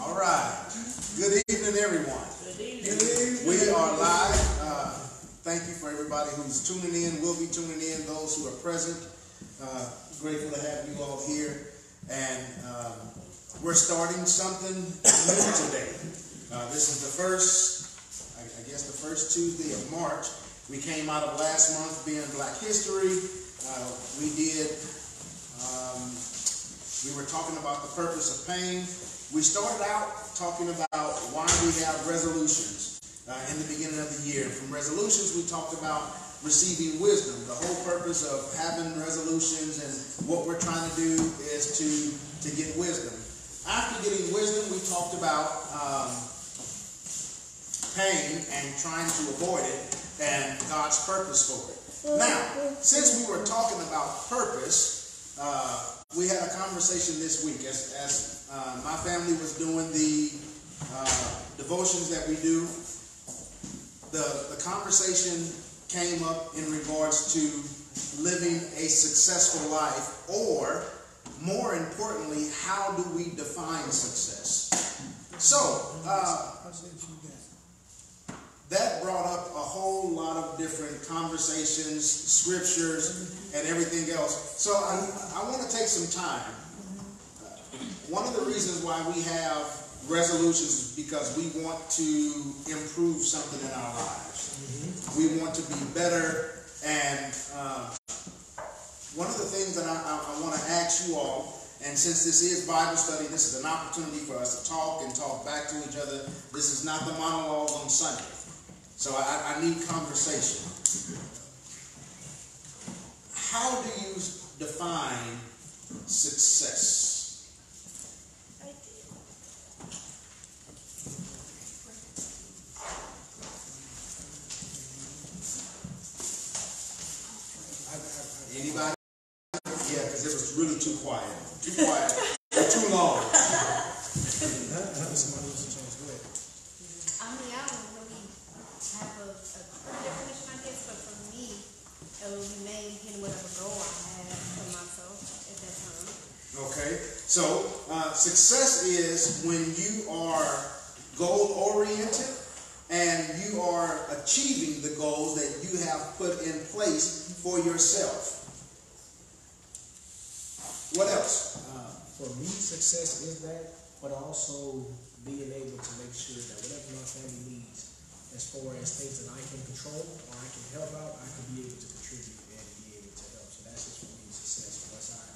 All right. Good evening, everyone. We are live. Uh, thank you for everybody who's tuning in, will be tuning in, those who are present. Uh, grateful to have you all here. And um, we're starting something new today. Uh, this is the first, I, I guess, the first Tuesday of March. We came out of last month being Black History. Uh, we did, um, we were talking about the purpose of pain. We started out talking about why we have resolutions uh, in the beginning of the year. From resolutions, we talked about receiving wisdom. The whole purpose of having resolutions and what we're trying to do is to, to get wisdom. After getting wisdom, we talked about um, pain and trying to avoid it and God's purpose for it. Now, since we were talking about purpose, uh, we had a conversation this week as, as uh, my family was doing the uh, devotions that we do. The, the conversation came up in regards to living a successful life, or more importantly, how do we define success? So, uh, that brought up a whole lot of different conversations, scriptures, and everything else. So I, I want to take some time. One of the reasons why we have resolutions is because we want to improve something in our lives. Mm-hmm. We want to be better. And uh, one of the things that I, I, I want to ask you all, and since this is Bible study, this is an opportunity for us to talk and talk back to each other. This is not the monologue on Sunday. So I, I need conversation. How do you define success? Anybody? Yeah, because it was really too quiet. Too quiet. So uh, success is when you are goal oriented and you are achieving the goals that you have put in place for yourself. What else? Uh, for me, success is that, but also being able to make sure that whatever my family needs, as far as things that I can control or I can help out, I can be able to contribute and be able to help. So that's just for me success. Once I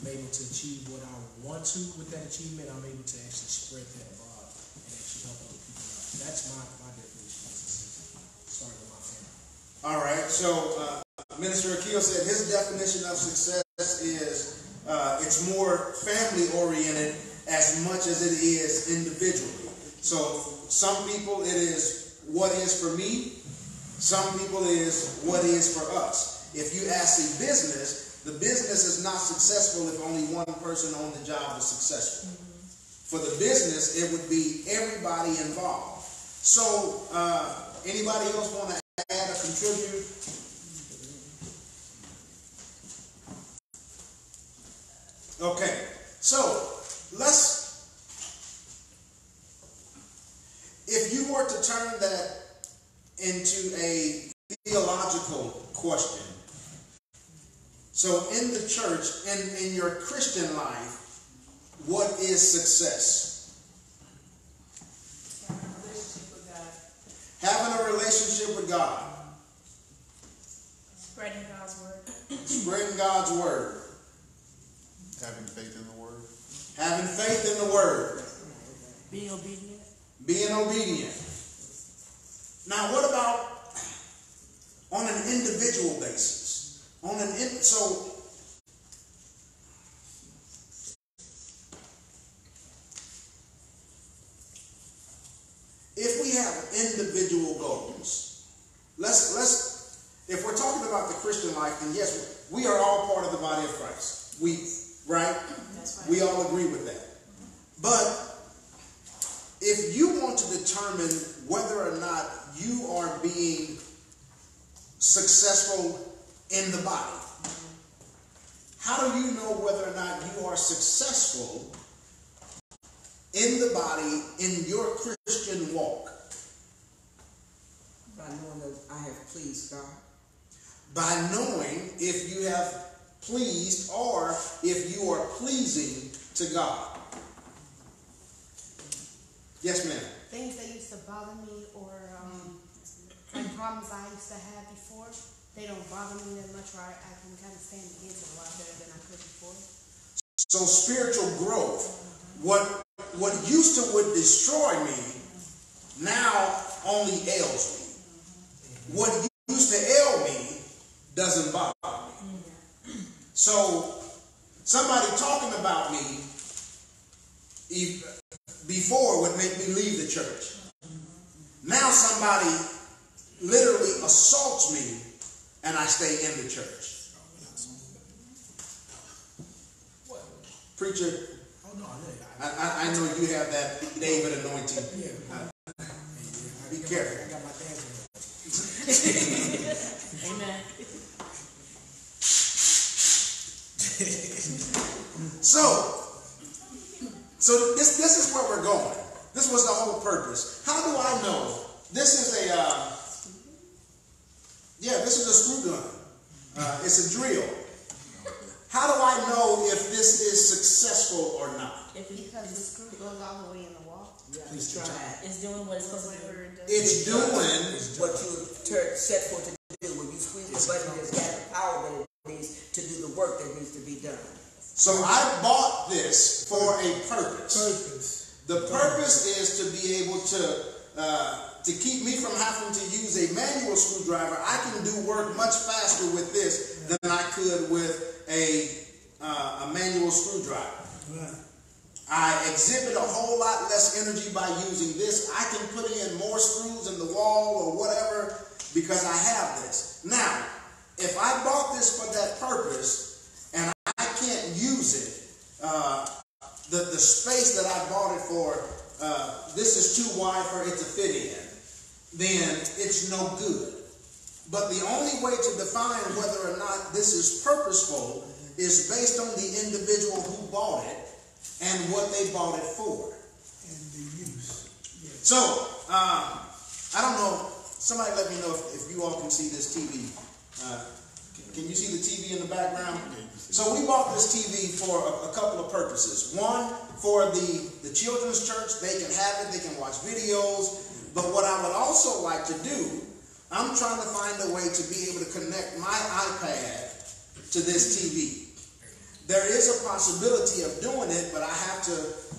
I'm able to achieve what I want to with that achievement, I'm able to actually spread that abroad and actually help other people out. That's my, my definition of success, starting with my family. All right. So uh, Minister Akil said his definition of success is uh, it's more family oriented as much as it is individually. So some people it is what is for me. Some people is what is for us. If you ask a business, the business is not successful if only one person on the job is successful. Mm-hmm. For the business, it would be everybody involved. So, uh, anybody else want to add or contribute? Okay, so let's, if you were to turn that into a theological question, so in the church, in, in your Christian life, what is success? Having a relationship with God. Spreading God's word. Spreading God's word. Having faith in the word. Having faith in the word. Being obedient. Being obedient. Now, what about on an individual basis? On an in, so if we have individual goals, let's let's if we're talking about the Christian life, then yes, we are all part of the body of Christ. We right? right. We all agree with that. But if you want to determine whether or not you are being successful in the body. How do you know whether or not you are successful in the body in your Christian walk? By knowing that I have pleased God. By knowing if you have pleased or if you are pleasing to God. Yes, ma'am. Things that used to bother me or um, like problems I used to have before, they don't bother me that much, or I, can kind of stand against it a lot better than I could before. So spiritual growth, what what used to would destroy me, now only ails me. What used to ail me doesn't bother me. So somebody talking about me before would make me leave the church. Now somebody literally assaults me and I stay in the church. Preacher, Oh, no, I, I, I, I know you have that David anointing. Be got- careful. I got my Amen. So, so this this is where we're going. This was the whole purpose. How do I know? This is a uh, yeah, this is a screw gun. Uh, it's a drill. How do I know if this is successful or not? If it's because the screw goes all the way in the wall, You have Please to try it. it's doing what it's supposed to do. It's doing What you tur- set for to do. When you squeeze the button, it's got the power that it needs to do the work that needs to be done. so I bought this for a purpose. Purpose. The purpose is to be able to uh, to keep me from having to use a manual screwdriver. I can do work much faster with this than I could with a uh, a manual screwdriver. Right. I exhibit a whole lot less energy by using this. I can put in more screws in the wall or whatever because I have this. Now, if I bought this for that purpose and I can't use it, uh, the, the space that I bought it for, uh, this is too wide for it to fit in, then it's no good. But the only way to define whether or not this is purposeful is based on the individual who bought it and what they bought it for. And the use. So, uh, I don't know. Somebody let me know if, if you all can see this TV. Uh, can, can you see the TV in the background? So we bought this TV for a, a couple of purposes. One, for the, the children's church, they can have it, they can watch videos. But what I would also like to do, I'm trying to find a way to be able to connect my iPad to this TV. There is a possibility of doing it, but I have to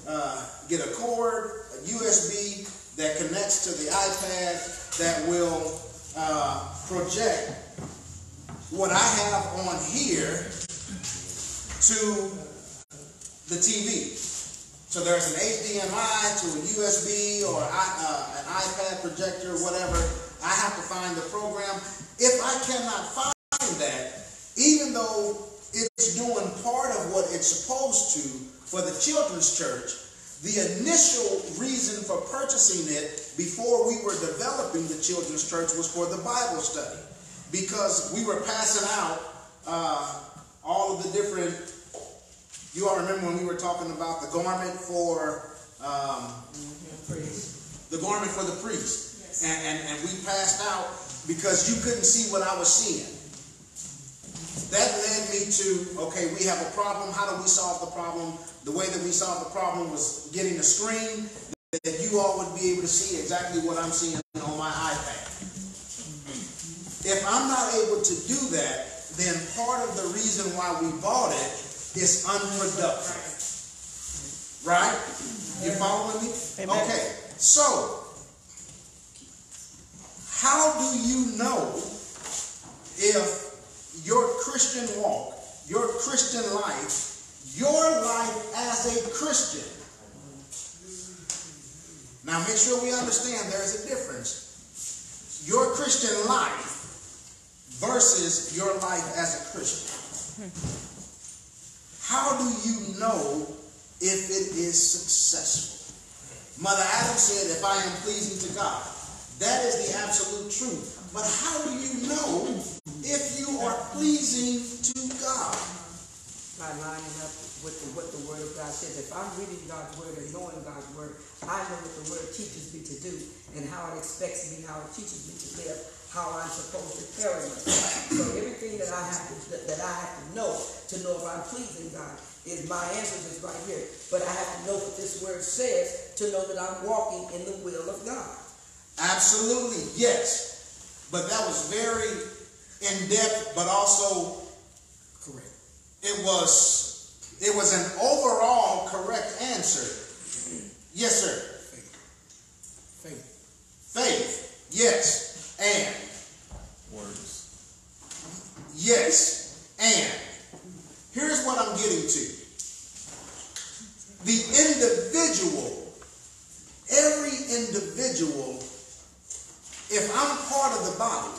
uh, get a cord, a USB that connects to the iPad that will uh, project what I have on here to the TV. So there's an HDMI to a USB or uh, an iPad projector, whatever. I have to find the program. If I cannot find that, even though it's doing part of what it's supposed to for the children's church, the initial reason for purchasing it before we were developing the children's church was for the Bible study. Because we were passing out uh, all of the different, you all remember when we were talking about the garment for um, the garment for the priest. And, and, and we passed out because you couldn't see what I was seeing. That led me to, okay, we have a problem. How do we solve the problem? The way that we solved the problem was getting a screen that you all would be able to see exactly what I'm seeing on my iPad. If I'm not able to do that, then part of the reason why we bought it is unproductive. Right? You following me? Okay, so how do you know if your Christian walk, your Christian life, your life as a Christian? Now make sure we understand there's a difference. Your Christian life versus your life as a Christian. Hmm. How do you know if it is successful? Mother Adam said, if I am pleasing to God. That is the absolute truth. But how do you know if you are pleasing to God? by lining up with the, what the Word of God says. If I'm reading God's Word and knowing God's Word, I know what the Word teaches me to do and how it expects me, how it teaches me to live, how I'm supposed to carry myself. So everything that I have to that I have to know to know if I'm pleasing God is my answer is right here. But I have to know what this Word says to know that I'm walking in the will of God. Absolutely, yes. But that was very in depth, but also Correct. it was it was an overall correct answer. Yes, sir. Faith. Faith, yes, and Words. yes, and here's what I'm getting to. The individual, every individual, if I'm part of the body,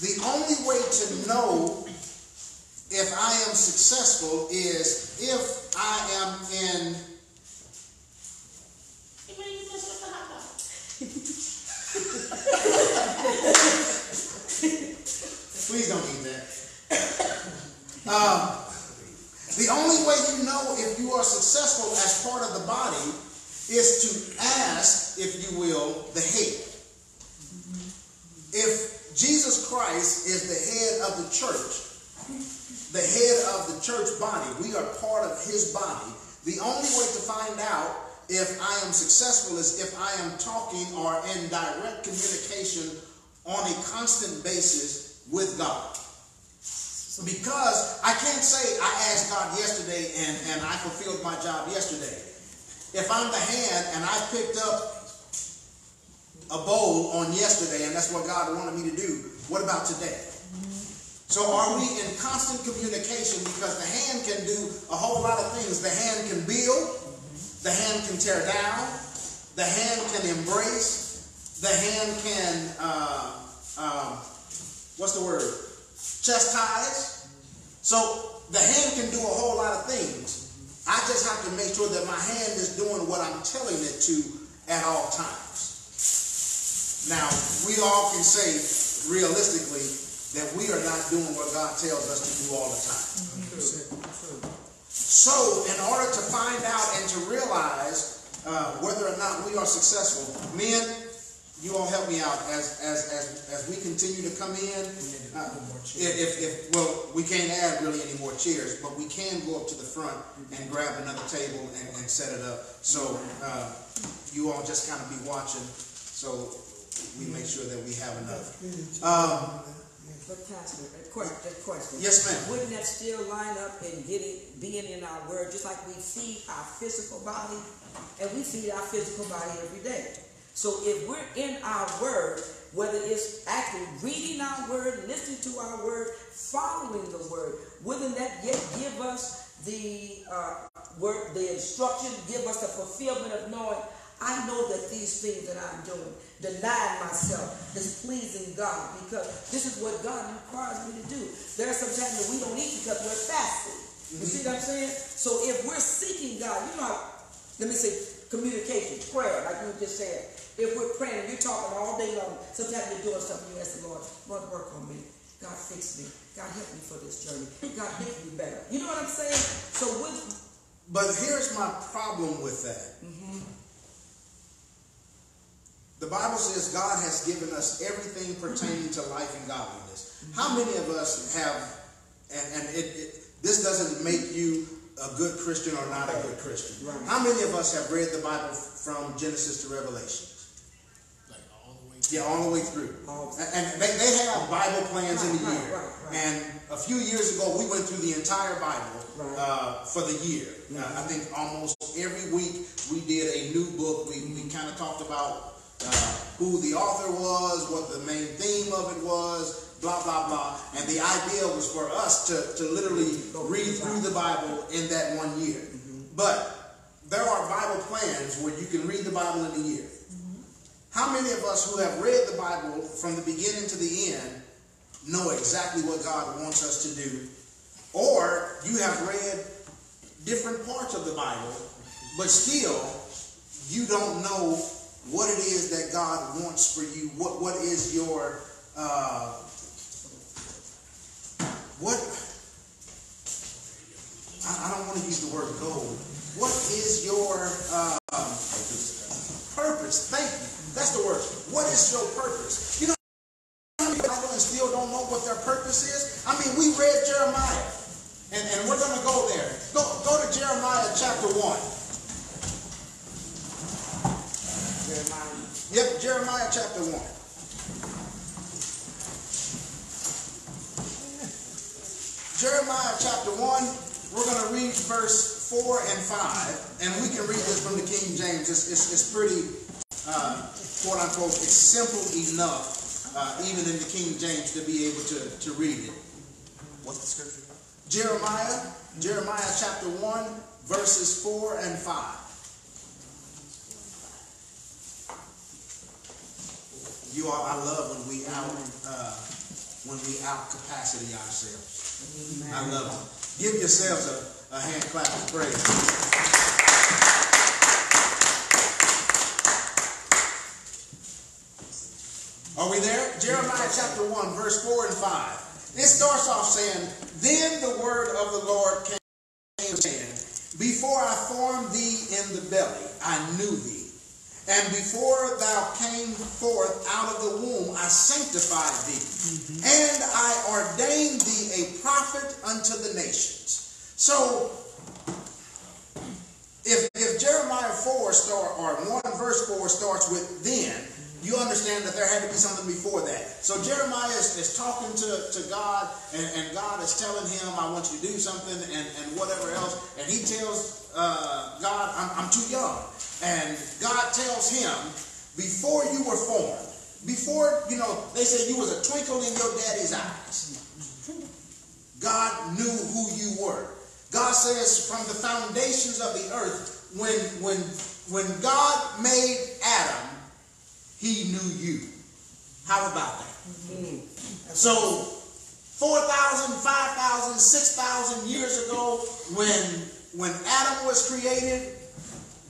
the only way to know if I am successful is if I am in Please don't eat that. Um, the only way you know if you are successful as part of the body is to ask, if you will, the head. If Jesus Christ is the head of the church, the head of the church body, we are part of his body. The only way to find out if I am successful is if I am talking or in direct communication on a constant basis with God. Because I can't say I asked God yesterday and, and I fulfilled my job yesterday. If I'm the hand and I picked up a bowl on yesterday and that's what God wanted me to do, what about today? So are we in constant communication because the hand can do a whole lot of things. The hand can build, the hand can tear down, the hand can embrace, the hand can, uh, um, what's the word? Chastise. So the hand can do a whole lot of things. I just have to make sure that my hand is doing what I'm telling it to at all times. Now, we all can say realistically that we are not doing what God tells us to do all the time. So, in order to find out and to realize uh, whether or not we are successful, men, you all help me out as as as, as we continue to come in. Uh, if, if, well, we can't add really any more chairs, but we can go up to the front and grab another table and, and set it up. So uh, you all just kind of be watching, so we make sure that we have enough. Um, But Pastor, a question, a question. Yes, ma'am. Wouldn't that still line up in getting, being in our word, just like we feed our physical body, and we feed our physical body every day. So if we're in our word, whether it's actually reading our word, listening to our word, following the word, wouldn't that yet give us the uh, word, the instruction, give us the fulfillment of knowing I know that these things that I'm doing, denying myself, is pleasing God because this is what God requires me to do. There are some times that we don't eat because we're fasting. You see what I'm saying? So if we're seeking God, you know, let me say communication, prayer, like you just said. If we're praying, you're talking all day long. Sometimes you're doing something, you ask the Lord, Lord, work on me. God, fix me. God, help me for this journey. God, make me better. You know what I'm saying? So with But here's my problem with that. Mm-hmm. The Bible says God has given us everything pertaining to life and godliness. How mm-hmm. many of us have, and, and it, it, this doesn't make you a good Christian or not a good Christian. Right. How many of us have read the Bible from Genesis to Revelation? Like all the way. Yeah, all the way through. And and they, they have Bible plans in the year. right, right, right. And a few years ago, we went through the entire Bible Right. uh, for the year. Uh, I think almost every week we did a new book. We, we kind of talked about uh, who the author was, what the main theme of it was, blah, blah, blah. And the idea was for us to, to literally read through the Bible in that one year. But there are Bible plans where you can read the Bible in a year. How many of us who have read the Bible from the beginning to the end know exactly what God wants us to do? Or you have read different parts of the Bible, but still you don't know what it is that God wants for you. What what is your uh, what I, I don't want to use the word goal. What is your um, purpose? Thank you. That's the word. What is your purpose? You know, Bible and still don't know what their purpose is. I mean, we read Jeremiah, and, and we're going to go there. Go, go to Jeremiah chapter one. Jeremiah. Yep, Jeremiah chapter one. Jeremiah chapter 1, we're going to read verse 4 and 5, and we can read this from the King James. It's, it's, it's pretty, uh, quote unquote, it's simple enough, uh, even in the King James, to be able to, to read it. What's the scripture? Jeremiah, Jeremiah chapter 1, verses 4 and 5. You all, I love when we out, uh, when we out capacity ourselves. I love it. Give yourselves a, a hand clap of praise. Are we there? Jeremiah chapter 1, verse 4 and 5. It starts off saying, Then the word of the Lord came saying, Before I formed thee in the belly, I knew thee. And before thou came forth out of the womb, I sanctified thee. Mm-hmm. And I ordained thee a prophet unto the nations. So, if, if Jeremiah 4 start, or 1 verse 4 starts with then, you understand that there had to be something before that. So Jeremiah is, is talking to, to God, and, and God is telling him, I want you to do something, and, and whatever else. And he tells uh, God, I'm, I'm too young. And God tells him, before you were formed, before, you know, they say you was a twinkle in your daddy's eyes. God knew who you were. God says from the foundations of the earth, when, when, when God made Adam, he knew you. How about that? Mm-hmm. So 4,000, 5,000, 6,000 years ago, when, when Adam was created,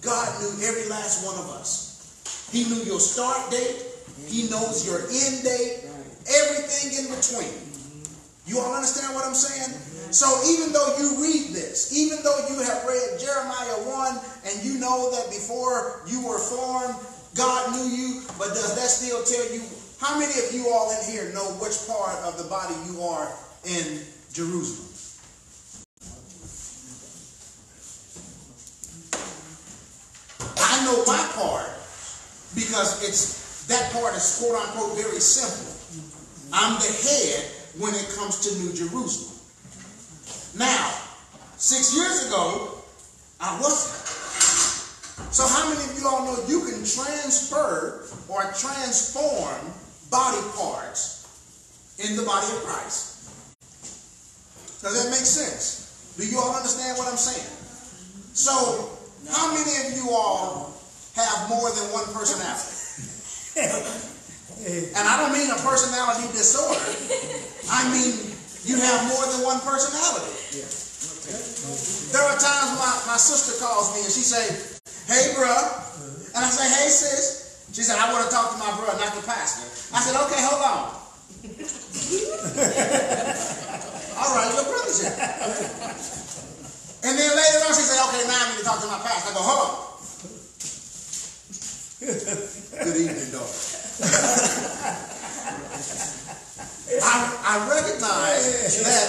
God knew every last one of us. He knew your start date. He knows your end date. Everything in between. You all understand what I'm saying? So even though you read this, even though you have read Jeremiah 1 and you know that before you were formed, God knew you, but does that still tell you how many of you all in here know which part of the body you are in Jerusalem? I know my part because it's that part is quote unquote very simple. I'm the head when it comes to New Jerusalem. Now, six years ago, I wasn't. So how many of you all know you can transfer or transform body parts in the body of Christ? Does that make sense? Do you all understand what I'm saying? So, how many of you all have more than one personality? and I don't mean a personality disorder. I mean you have more than one personality. There are times my, my sister calls me and she say, hey, bruh. And I say, hey, sis. She said, I want to talk to my brother, not the pastor. I said, okay, hold on. All right, your brother's here. And then later on, she said, okay, now I need to talk to my pastor. I go, hold on. Good evening, daughter. I, I recognize that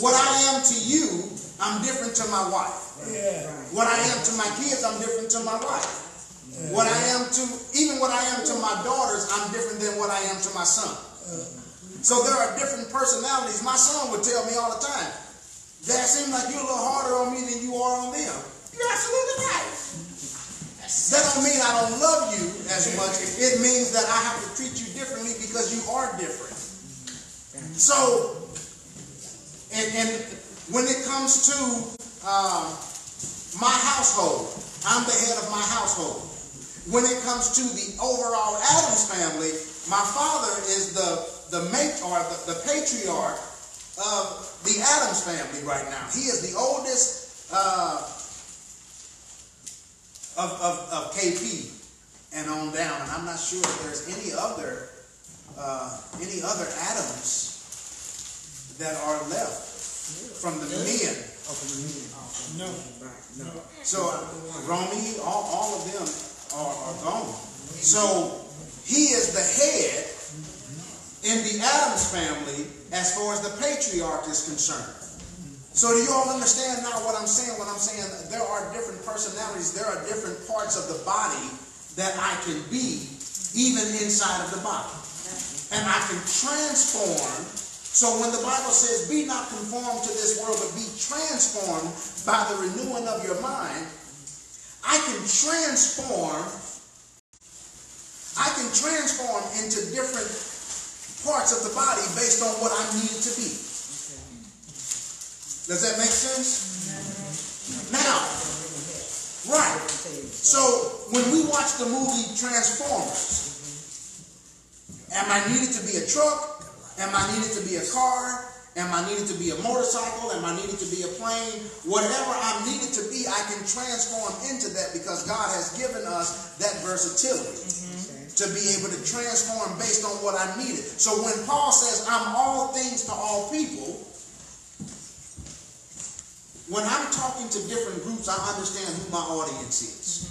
what I am to you, I'm different to my wife. What I am to my kids, I'm different to my wife. What I am to, even what I am to my daughters, I'm different than what I am to my son. So there are different personalities. My son would tell me all the time, Dad, seems like you're a little harder on me than you are on them. You're absolutely right. That don't mean I don't love you as much. It means that I have to treat you differently because you are different. So, and, and when it comes to uh, my household, I'm the head of my household. When it comes to the overall Adams family, my father is the the or the, the patriarch of the Adams family right now. He is the oldest uh, of, of, of KP and on down. And I'm not sure if there's any other uh, any other Adams that are left from the men No. Right, no. So Romy, all, all of them are, are gone. So he is the head in the Adams family as far as the patriarch is concerned. So do you all understand now what I'm saying? What I'm saying there are different personalities, there are different parts of the body that I can be, even inside of the body. And I can transform. So when the Bible says, be not conformed to this world, but be transformed by the renewing of your mind, I can transform, I can transform into different parts of the body based on what I need to be. Does that make sense? Now, right. So when we watch the movie Transformers, am I needed to be a truck? Am I needed to be a car? Am I needed to be a motorcycle? Am I needed to be a plane? Whatever I'm needed to be, I can transform into that because God has given us that versatility to be able to transform based on what I needed. So when Paul says, I'm all things to all people, when I'm talking to different groups, I understand who my audience is.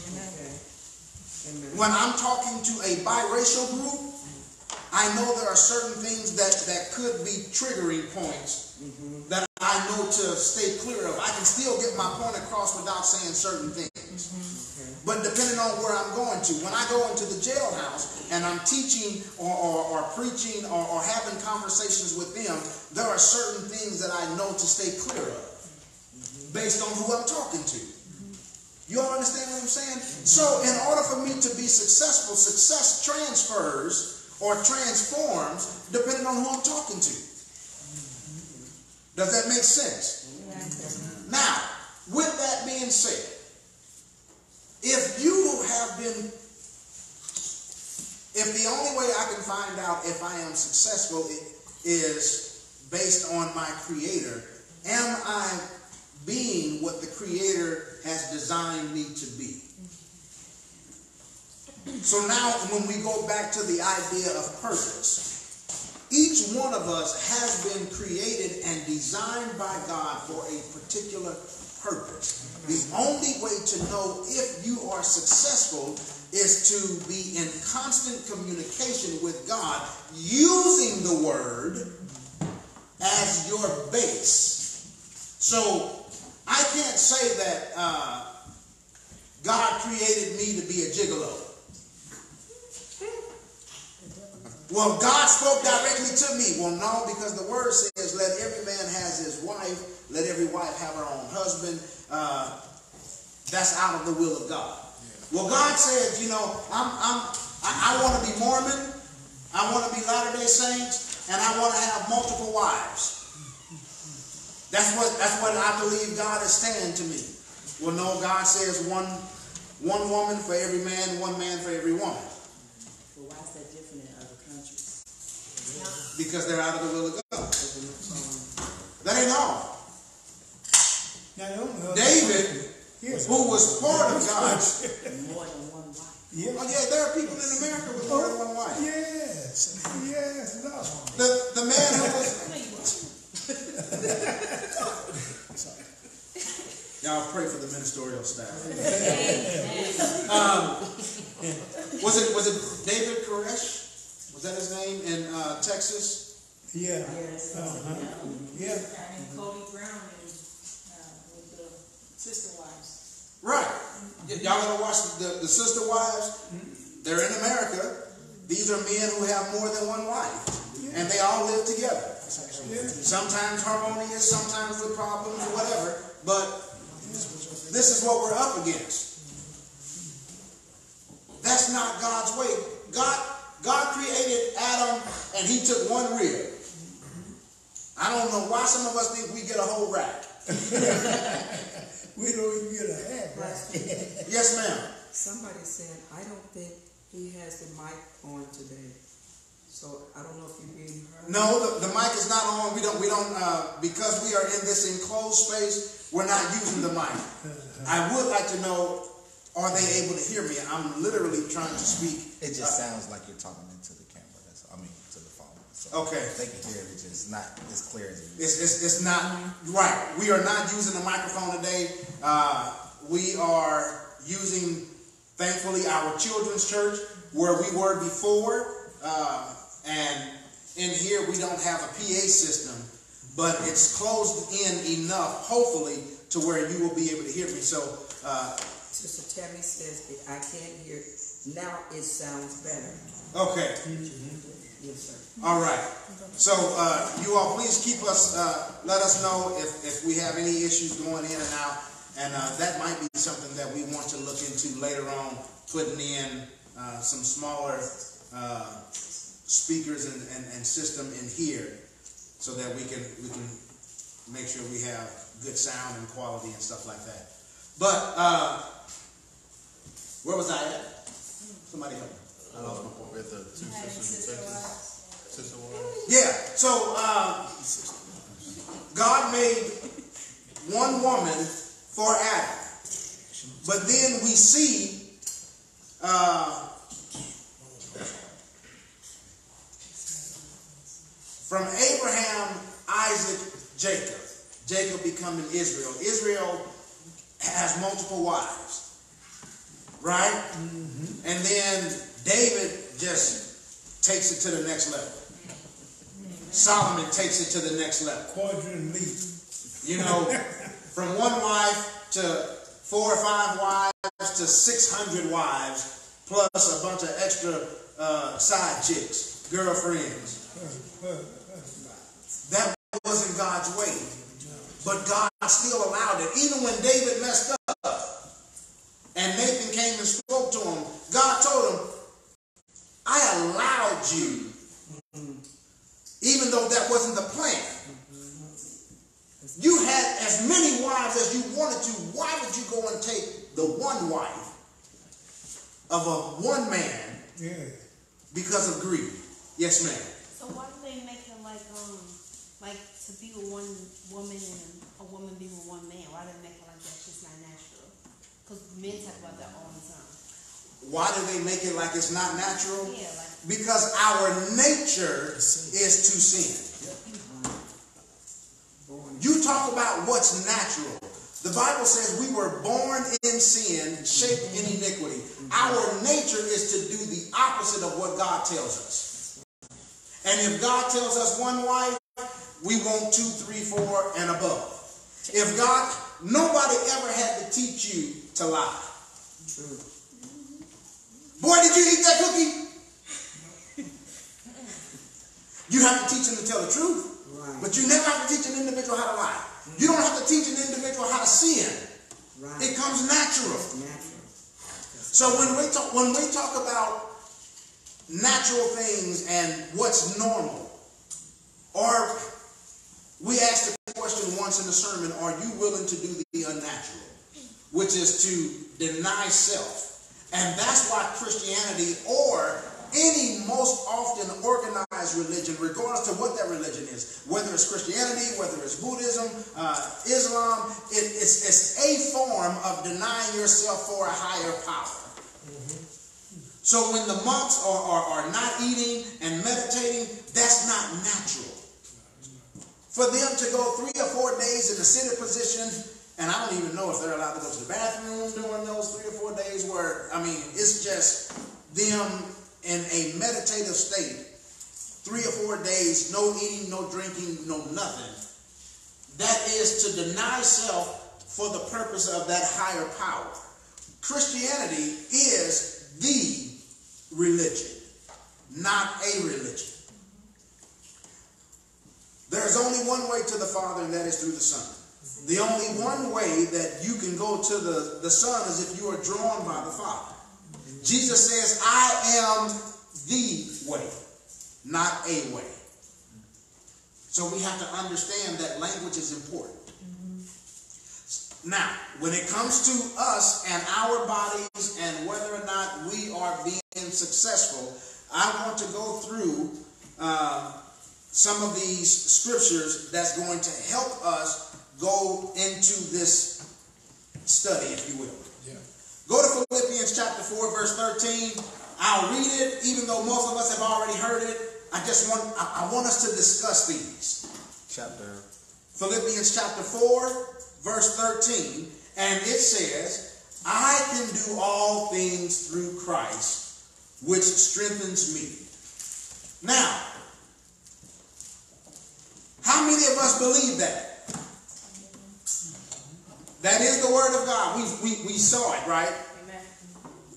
When I'm talking to a biracial group, I know there are certain things that, that could be triggering points mm-hmm. that I know to stay clear of. I can still get my point across without saying certain things. Mm-hmm. But depending on where I'm going to, when I go into the jailhouse and I'm teaching or, or, or preaching or, or having conversations with them, there are certain things that I know to stay clear of mm-hmm. based on who I'm talking to. You all understand what I'm saying? So, in order for me to be successful, success transfers or transforms depending on who I'm talking to. Does that make sense? Now, with that being said, if you have been, if the only way I can find out if I am successful is based on my Creator, am I being what the Creator has designed me to be? So now, when we go back to the idea of purpose, each one of us has been created and designed by God for a particular purpose. The only way to know if you are successful is to be in constant communication with God using the Word as your base. So I can't say that uh, God created me to be a gigolo. Well, God spoke directly to me. Well, no, because the word says, let every man has his wife, let every wife have her own husband. Uh, that's out of the will of God. Well, God said, you know, I'm, I'm, I, I want to be Mormon, I want to be Latter-day Saints, and I want to have multiple wives. That's what, that's what I believe God is saying to me. Well, no, God says one, one woman for every man, one man for every woman. But why is that different in other countries? Because they're out of the will of God. That ain't all. Now, the only other- David, who was part of God's. More than one wife. Yeah. Oh yeah, there are people in America with more than one wife. Yes, yes, no. The the man who was. Y'all pray for the ministerial staff. um, was it was it David Koresh? Was that his name in uh, Texas? Yeah, Yes. uh-huh, yeah. And Kody Brown and, uh, with the sister wives. Right. Y- y'all gotta watch the, the sister wives. They're in America. These are men who have more than one wife, and they all live together. Sometimes harmonious, sometimes with problems or whatever. But this is what we're up against. That's not God's way. God, God created Adam, and He took one rib. I don't know why some of us think we get a whole rack. We don't even get a hat, right? Yes, ma'am. Somebody said, I don't think he has the mic on today. So I don't know if you're being heard. No, the, the mic is not on. We don't. We don't. Uh, because we are in this enclosed space. We're not using the mic. I would like to know: Are they able to hear me? I'm literally trying to speak. It just sounds like you're talking into the camera. That's, I mean, to the phone. So Okay. They can hear it, it's just not as clear as it is. It's, it's, it's not, right, we are not using the microphone today. Uh, we are using, thankfully, our children's church where we were before. Uh, and in here, we don't have a PA system, but it's closed in enough, hopefully, to where you will be able to hear me. So, uh, Sister Tammy says, "If I can't hear, now it sounds better. okay. Yes, sir. All right. So uh, you all please keep us, uh, let us know if, if we have any issues going in and out. And uh, that might be something that we want to look into later on, putting in uh, some smaller uh, speakers and, and, and system in here so that we can, we can make sure we have good sound and quality and stuff like that. But uh, where was I at? Somebody help me. I lost my point. With the two sisters in Texas. Sister wives. Yeah, so uh, God made one woman for Adam. But then we see uh, from Abraham, Isaac, Jacob, Jacob becoming Israel. Israel has multiple wives, right? And then David just takes it to the next level. Solomon takes it to the next level. Quadrant leap. You know, from one wife to four or five wives to 600 wives, plus a bunch of extra uh, side chicks, girlfriends. That wasn't God's way. But God still allowed it. Even when David messed up and Nathan came and spoke to him, God told him, I allowed you, even though that wasn't the plan. You had as many wives as you wanted to. Why would you go and take the one wife of a one man Yeah. because of greed? Yes, ma'am. So why do they make it like um like to be with one woman and a woman be with one man? Why do they make it like that's just not natural? Because men talk about that all the time. Why do they make it like it's not natural? Yeah, like Because our nature is to sin. You talk about what's natural. The Bible says we were born in sin, shaped in iniquity. Our nature is to do the opposite of what God tells us. And if God tells us one wife, we want two, three, four, and above. If God, nobody ever had to teach you to lie. True. Boy, did you eat that cookie? You have to teach them to tell the truth. Right. But you never have to teach an individual how to lie. You don't have to teach an individual how to sin. Right. It comes natural. Natural. So when we talk when we talk about natural things and what's normal, or we ask the question once in the sermon, are you willing to do the unnatural? Which is to deny self. And that's why Christianity or any most often organized religion, regardless to what that religion is, whether it's Christianity, whether it's Buddhism, uh, Islam, it, it's, it's a form of denying yourself for a higher power. So when the monks are, are, are not eating and meditating, that's not natural. For them to go three or four days in a sitting position, and I don't even know if they're allowed to go to the bathroom during those three or four days where, I mean, it's just them in a meditative state, three or four days, no eating, no drinking, no nothing. That is to deny self for the purpose of that higher power. Christianity is the religion, not a religion. There's only one way to the Father, and that is through the Son. The only one way that you can go to the, the Son is if you are drawn by the Father. Jesus says, I am the way, not a way. So we have to understand that language is important. Now, when it comes to us and our bodies and whether or not we are being successful, I want to go through uh, some of these scriptures that's going to help us go into this study, if you will. Yeah. Go to Philippians chapter 4, verse 13. I'll read it, even though most of us have already heard it. I just want I, I want us to discuss these. Chapter. Philippians chapter 4, verse 13, and it says, I can do all things through Christ, which strengthens me. Now, how many of us believe that? That is the word of God. We, we, we saw it, right? Amen.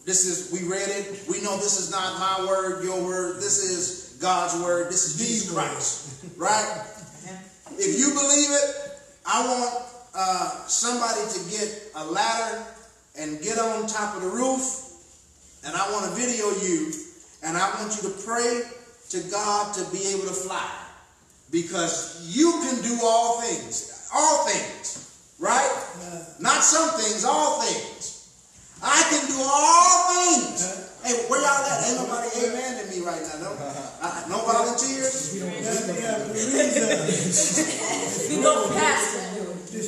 This is, we read it. We know this is not my word, your word. This is God's word. This is Jesus Christ, right? If you believe it, I want uh, somebody to get a ladder and get on top of the roof, and I want to video you, and I want you to pray to God to be able to fly, because you can do all things, all things, right? Not some things, all things. I can do all things. Hey, where y'all at? Ain't nobody amen to me right now. No, uh, no volunteers. Yeah, yeah, the reason, We go past the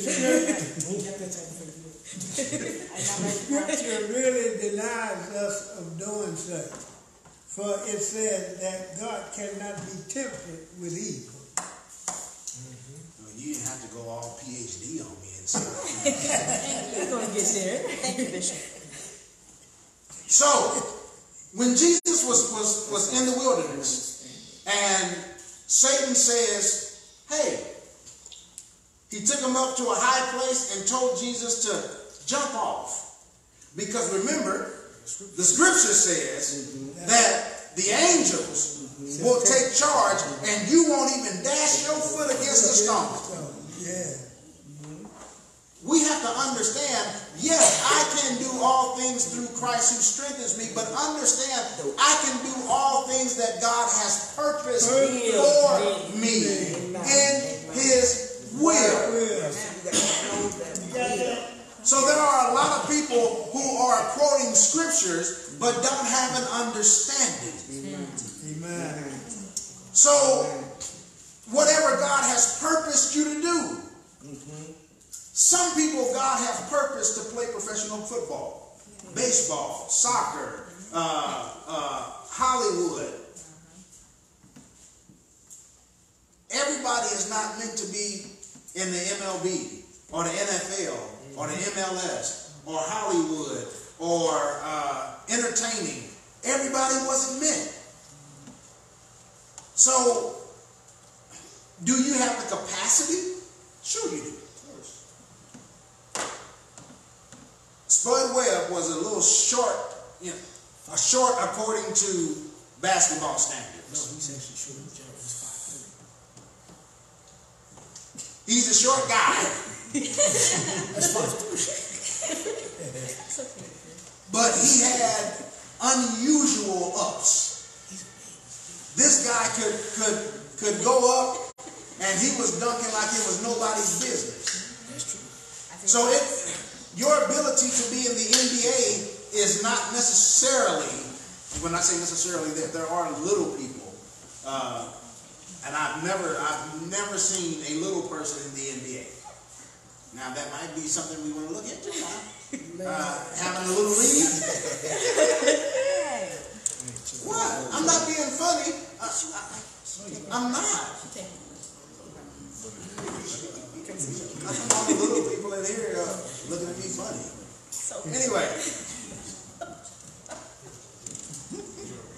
scripture really denies us of doing such. For it says that God cannot be tempted with evil. Well, you didn't have to go all PhD on me and stuff. We're gonna get there. Thank you, Bishop. So, when Jesus was, was, was in the wilderness and Satan says, hey, he took him up to a high place and told Jesus to jump off. Because remember, the scripture says mm-hmm. that the angels will take charge and you won't even dash your foot against the stone. Yeah. We have to understand, yes, I can do all things through Christ who strengthens me, but understand I can do all things that God has purposed for me in his will. So there are a lot of people who are quoting scriptures but don't have an understanding. amen. So whatever God has purposed you to do, some people God has purpose to play professional football, baseball, soccer, uh, uh, Hollywood. Everybody is not meant to be in the MLB or the NFL or the MLS or Hollywood or uh, entertaining. Everybody wasn't meant. So, do you have the capacity? Sure you do. Spud Webb was a little short, you know, a short according to basketball standards. No, he's actually short. He's five three. He's a short guy, That's five three. but he had unusual ups. This guy could could could go up and he was dunking like it was nobody's business. That's true. So it, your ability to be in the NBA is not necessarily, when I say necessarily, that there are little people, uh, and I've never, I've never seen a little person in the NBA. Now that might be something we want to look into. now. Uh, having a little lead. what? I'm not being funny. I, I, I'm not. All the little people in here looking at me funny. So Anyway,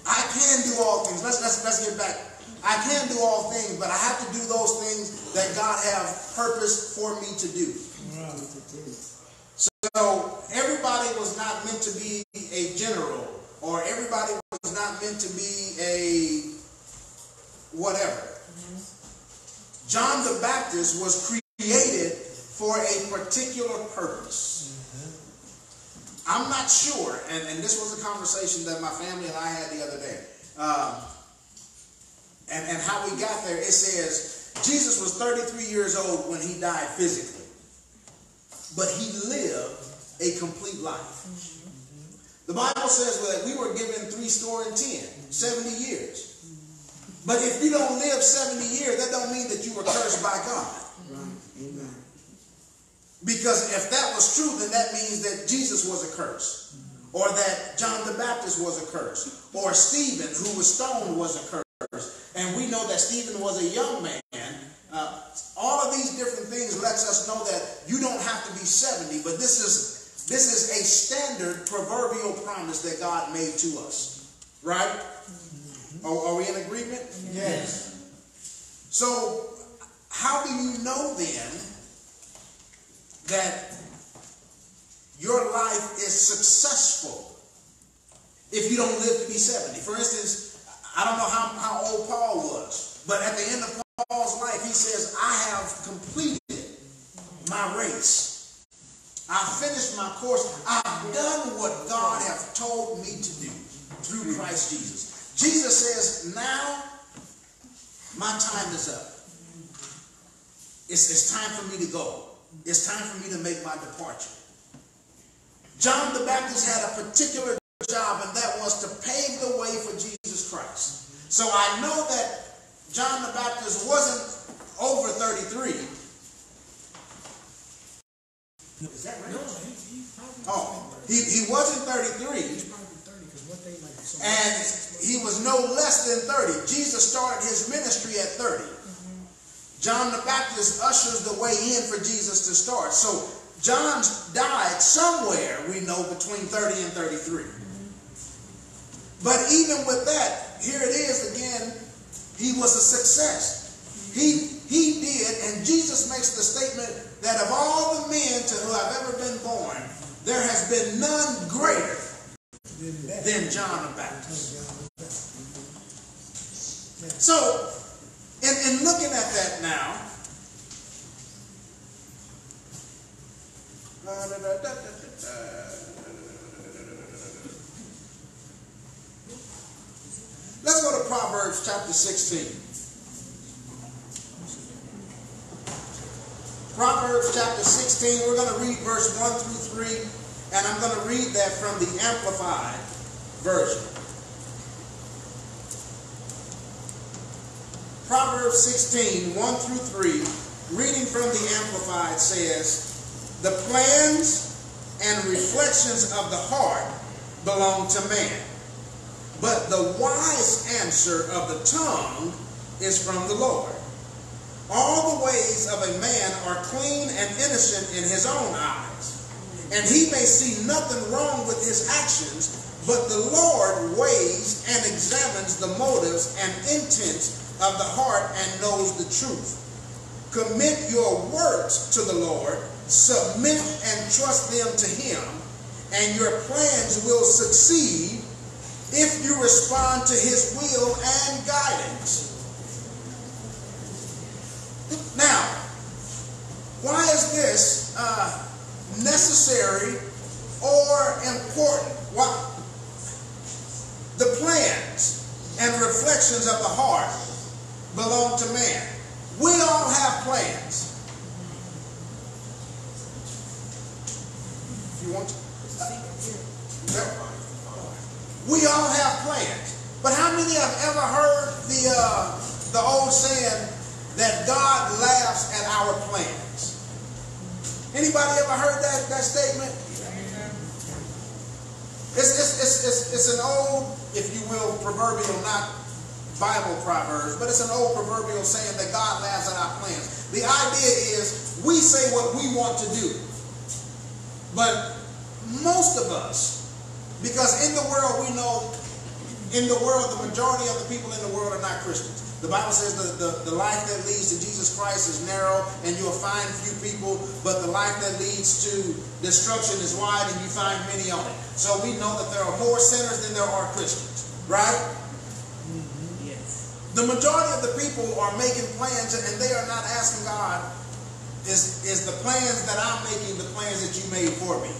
I can do all things. Let's let's let's get back. I can do all things, but I have to do those things that God have purpose for me to do. So everybody was not meant to be a general, or everybody was not meant to be a whatever. John the Baptist was created for a particular purpose. Mm-hmm. I'm not sure, and, and this was a conversation that my family and I had the other day. Um, and, and how we got there, it says Jesus was 33 years old when he died physically, but he lived a complete life. Mm-hmm. The Bible says that we were given three score and ten, 70 years. Mm-hmm. But if you don't live 70 years, that don't mean that you were cursed by God. Because if that was true, then that means that Jesus was a curse. Or that John the Baptist was a curse. Or Stephen, who was stoned, was a curse. And we know that Stephen was a young man. Uh, all of these different things lets us know that you don't have to be 70, but this is this is a standard proverbial promise that God made to us. Right? Are, are we in agreement? Yes. So, how do you know then that your life is successful if you don't live to be 70? For instance, I don't know how, how old Paul was, but at the end of Paul's life, he says, I have completed my race. I've finished my course. I've done what God has told me to do through Christ Jesus. Jesus says, now my time is up. It's, it's time for me to go. It's time for me to make my departure. John the Baptist had a particular job, and that was to pave the way for Jesus Christ. So I know that John the Baptist wasn't over 33. Is that right? No, he, he probably. Oh, he, he wasn't 33. He's probably thirty because what they like. So And he was no less than 30. Jesus started his ministry at 30. John the Baptist ushers the way in for Jesus to start. So John died somewhere, we know, between 30 and 33. But even with that, here it is again, he was a success. He, he did, and Jesus makes the statement that of all the men to who have ever been born, there has been none greater than John the Baptist. So, in looking at that now, let's go to Proverbs chapter 16. Proverbs chapter 16, we're going to read verse 1 through 3, and I'm going to read that from the Amplified version. Proverbs 16, 1 through 3, reading from the Amplified says, The plans and reflections of the heart belong to man, but the wise answer of the tongue is from the Lord. All the ways of a man are clean and innocent in his own eyes, and he may see nothing wrong with his actions, but the Lord weighs and examines the motives and intents of the heart and knows the truth. Commit your works to the Lord, submit and trust them to him, and your plans will succeed if you respond to his will and guidance. Now, why is this uh, necessary or important? Why? The plans and reflections of the heart belong to man. We all have plans. If you want to. We all have plans. But how many have ever heard the uh, the old saying that God laughs at our plans? Anybody ever heard that, that statement? It's, it's, it's, it's, it's an old, if you will, proverbial, not Bible proverbs, but it's an old proverbial saying that God laughs at our plans. The idea is we say what we want to do. But most of us, because in the world we know, in the world, the majority of the people in the world are not Christians. The Bible says the, the, the life that leads to Jesus Christ is narrow and you'll find few people, but the life that leads to destruction is wide and you find many on it. So we know that there are more sinners than there are Christians, right? The majority of the people are making plans and they are not asking God, is, is the plans that I'm making the plans that you made for me?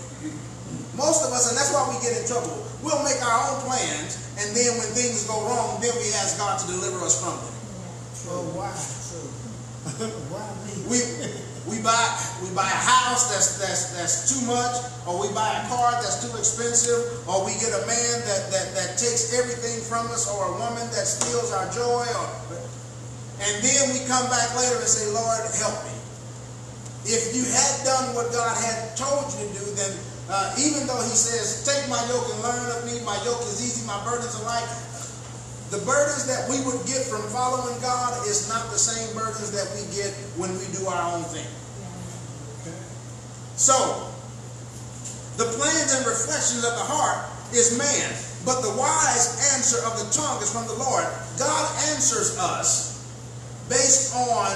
Most of us, and that's why we get in trouble, we'll make our own plans, and then when things go wrong, then we ask God to deliver us from them. Oh, why? Why me? We we buy we buy a house that's that's that's too much, or we buy a car that's too expensive, or we get a man that that, that takes everything from us, or a woman that steals our joy, or and then we come back later and say, Lord, help me. If you had done what God had told you to do, then uh, even though He says, "Take my yoke and learn of me," my yoke is easy, my burdens are light. The burdens that we would get from following God is not the same burdens that we get when we do our own thing. So, the plans and reflections of the heart is man, but the wise answer of the tongue is from the Lord. God answers us based on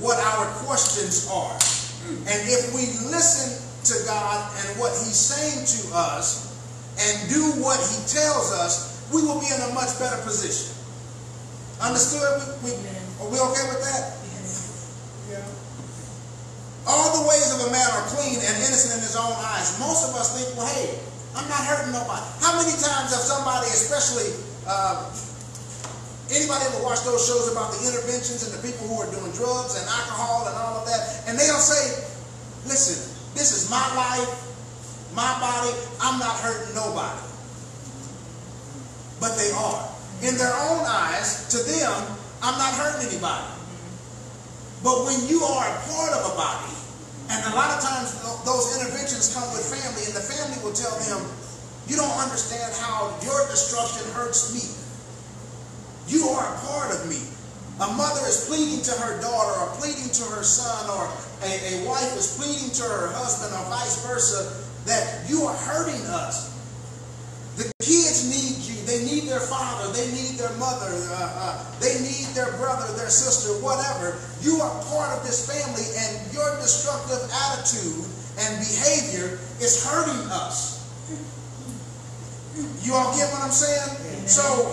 what our questions are. And if we listen to God and what He's saying to us and do what He tells us, we will be in a much better position. Understood? We, we, are we okay with that? Yeah. All the ways of a man are clean and innocent in his own eyes. Most of us think, well, hey, I'm not hurting nobody. How many times have somebody, especially uh, anybody ever watched those shows about the interventions and the people who are doing drugs and alcohol and all of that, and they'll say, listen, this is my life, my body, I'm not hurting nobody. But they are. In their own eyes, to them, I'm not hurting anybody. But when you are a part of a body, and a lot of times those interventions come with family, and the family will tell them, you don't understand how your destruction hurts me. You are a part of me. A mother is pleading to her daughter or pleading to her son or a, a wife is pleading to her husband or vice versa that you are hurting us. The kids need you. They need their father. They need their mother. Uh, uh, they need their brother, their sister, whatever. You are part of this family and your destructive attitude and behavior is hurting us. You all get what I'm saying? So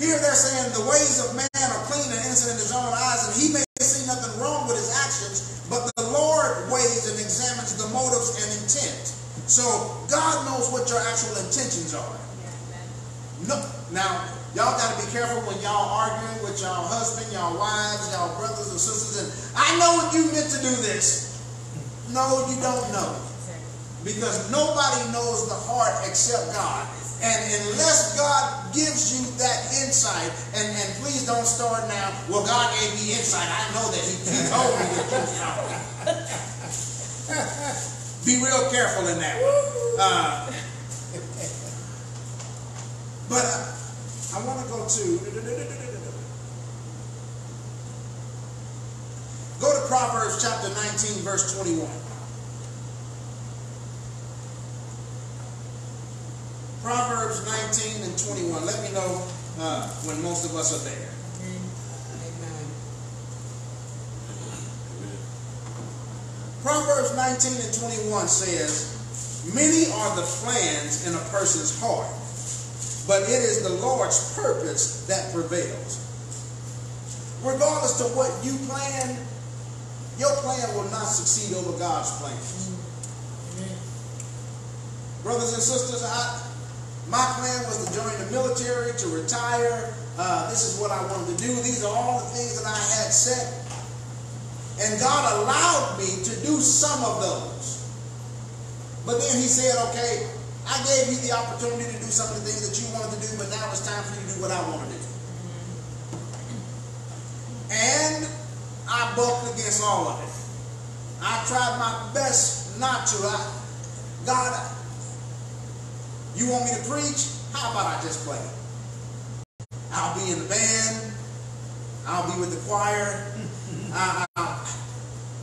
here they're saying the ways of man are clean and innocent in his own eyes, and he may see nothing wrong with his actions, but the Lord weighs and examines the motives and intent. So God knows what your actual intentions are. No, now y'all got to be careful when y'all arguing with y'all husband, y'all wives, y'all brothers and sisters. And I know what you meant to do this. No, you don't know, because nobody knows the heart except God. And unless God gives you that insight, and, and please don't start now, well, God gave me insight. I know that He, he told me the truth. Be real careful in that uh, but uh, I want to go to go to Proverbs chapter 19, verse 21. Proverbs 19 and 21. Let me know uh, when most of us are there. Proverbs 19 and 21 says, Many are the plans in a person's heart, but it is the Lord's purpose that prevails. Regardless to what you plan, your plan will not succeed over God's plan. Brothers and sisters, I, my plan was to join the military, to retire. Uh, this is what I wanted to do. These are all the things that I had set. And God allowed me to do some of those. But then he said, okay, I gave you the opportunity to do some of the things that you wanted to do, but now it's time for you to do what I want to do. And I bucked against all of it. I tried my best not to. I, God, you want me to preach? How about I just play? I'll be in the band. I'll be with the choir. I, I'll,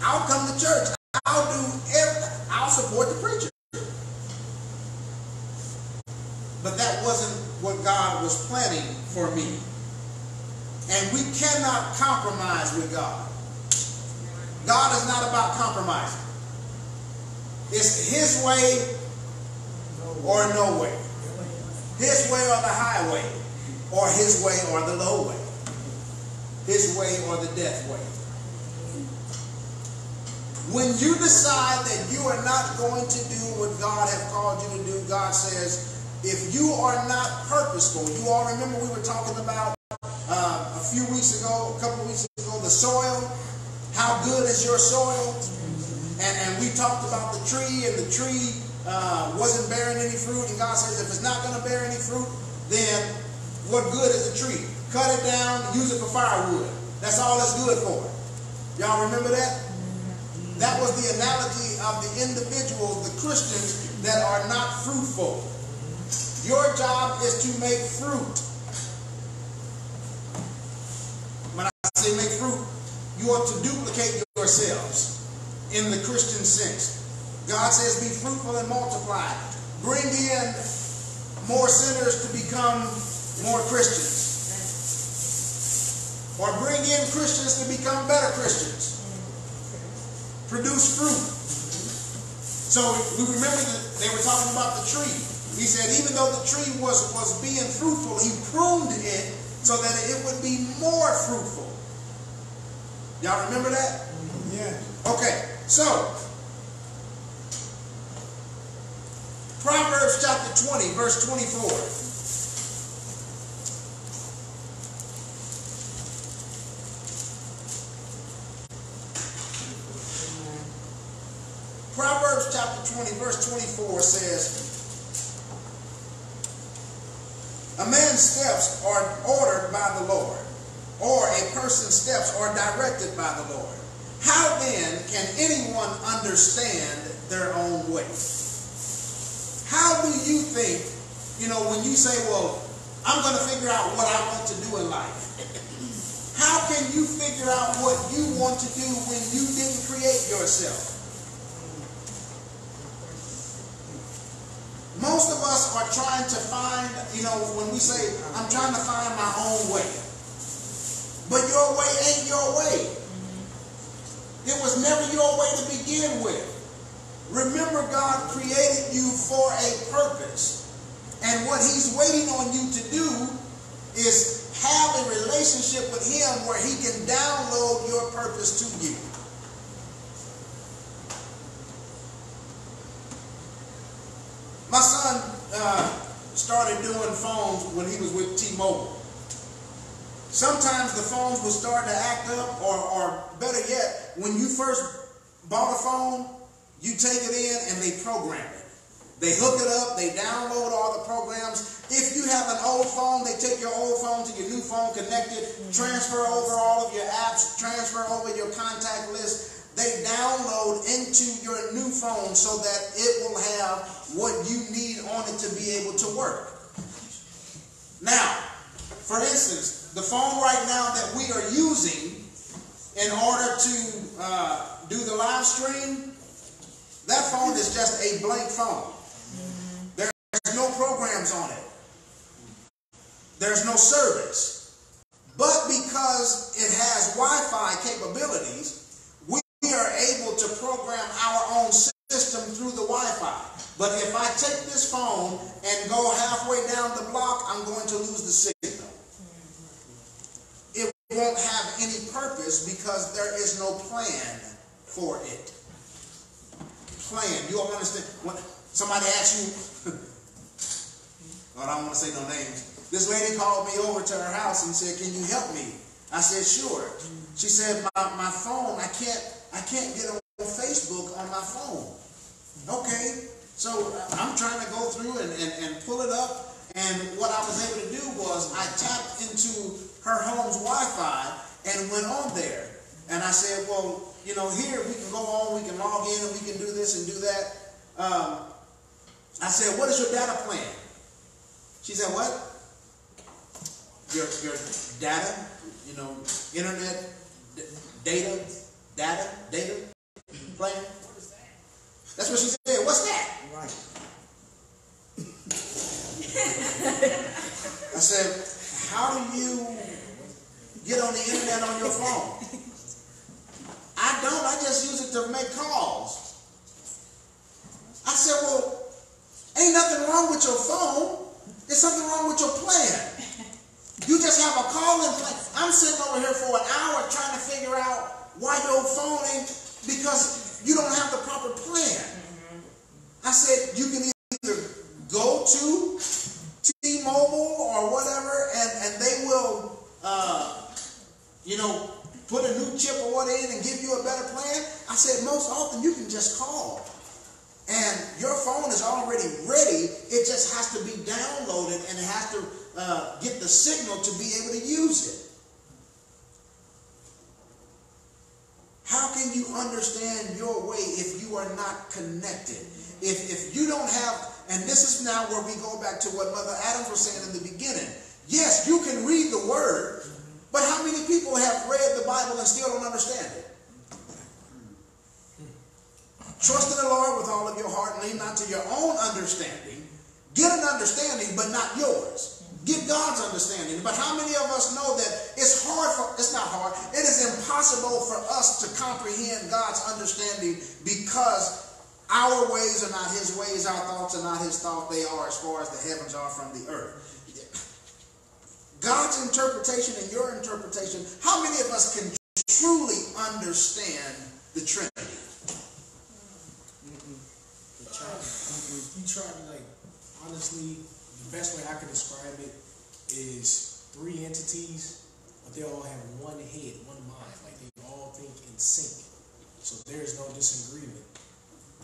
I'll come to church. I'll do. I'll support the preacher. But that wasn't what God was planning for me. And we cannot compromise with God. God is not about compromising. It's his way or no way. His way or the highway. Or his way or the low way. His way or the death way. When you decide that you are not going to do what God has called you to do, God says, if you are not purposeful, you all remember we were talking about uh, a few weeks ago, a couple weeks ago, the soil. How good is your soil? And, and we talked about the tree, and the tree uh, wasn't bearing any fruit. And God says, if it's not going to bear any fruit, then what good is the tree? Cut it down, use it for firewood. That's all it's good for. Y'all remember that? That was the analogy of the individuals, the Christians, that are not fruitful. Your job is to make fruit. When I say make fruit, you ought to duplicate yourselves in the Christian sense. God says, be fruitful and multiply. Bring in more sinners to become more Christians. Or bring in Christians to become better Christians. Produce fruit. So we remember that they were talking about the tree. He said even though the tree was, was being fruitful, he pruned it so that it would be more fruitful. Y'all remember that? Mm-hmm. Yeah. Okay, so Proverbs chapter 20, verse 24. Proverbs chapter 20, verse 24 says, A man's steps are ordered by the Lord, or a person's steps are directed by the Lord. How then can anyone understand their own way? How do you think, you know, when you say, well, I'm going to figure out what I want to do in life? How can you figure out what you want to do when you didn't create yourself? Most of us are trying to find, you know, when we say, I'm trying to find my own way. But your way ain't your way. Mm-hmm. It was never your way to begin with. Remember, God created you for a purpose. And what He's waiting on you to do is have a relationship with Him where He can download your purpose to you. My son uh, started doing phones when he was with T-Mobile. Sometimes the phones will start to act up, or, or better yet, when you first bought a phone, you take it in and they program it. They hook it up, they download all the programs. If you have an old phone, they take your old phone to your new phone, connect it, mm-hmm. transfer over all of your apps, transfer over your contact list, they download into your new phone so that it will have what you need on it to be able to work. Now, for instance, the phone right now that we are using in order to uh, do the live stream, that phone is just a blank phone. There's no programs on it. There's no service. But because it has Wi-Fi capabilities, we are able to program our own system through the Wi-Fi. But if I take this phone and go halfway down the block, I'm going to lose the signal. It won't have any purpose because there is no plan for it. Plan. You all understand? When somebody asks you, well, I don't want to say no names. This lady called me over to her house and said, can you help me? I said, sure. She said, my, my phone, I can't I can't get on Facebook on my phone. Okay, so uh, I'm trying to go through and, and, and pull it up. And what I was able to do was I tapped into her home's Wi-Fi and went on there. And I said, well, you know, here we can go on, we can log in, and we can do this and do that. Um, I said, what is your data plan? She said, what? Your, your data, you know, internet data Data, data, plan. That's what she said. What's that? Right. I said, how do you get on the internet on your phone? I don't. I just use it to make calls. I said, well, ain't nothing wrong with your phone. There's something wrong with your plan. You just have a calling plan. I'm sitting over here for an hour trying to figure out why your phone ain't because you don't have the proper plan. I said you can either go to T-Mobile or whatever, and and they will, uh, you know, put a new chip or what in and give you a better plan. I said most often you can just call. And your phone is already ready. It just has to be downloaded and it has to uh, get the signal to be able to use it. How can you understand your way if you are not connected? If, if you don't have, and this is now where we go back to what Mother Adams was saying in the beginning. Yes, you can read the word, but how many people have read the Bible and still don't understand it. Trust in the Lord with all of your heart and lean not to your own understanding. Get an understanding, but not yours. Get God's understanding. But how many of us know that it's hard for, it's not hard, it is impossible for us to comprehend God's understanding because our ways are not his ways, our thoughts are not his thoughts, they are as far as the heavens are from the earth. God's interpretation and your interpretation, how many of us can truly understand the Trinity? You try, you try to like, honestly, the best way I can describe it is three entities, but they all have one head, one mind. Like they all think in sync. So there is no disagreement.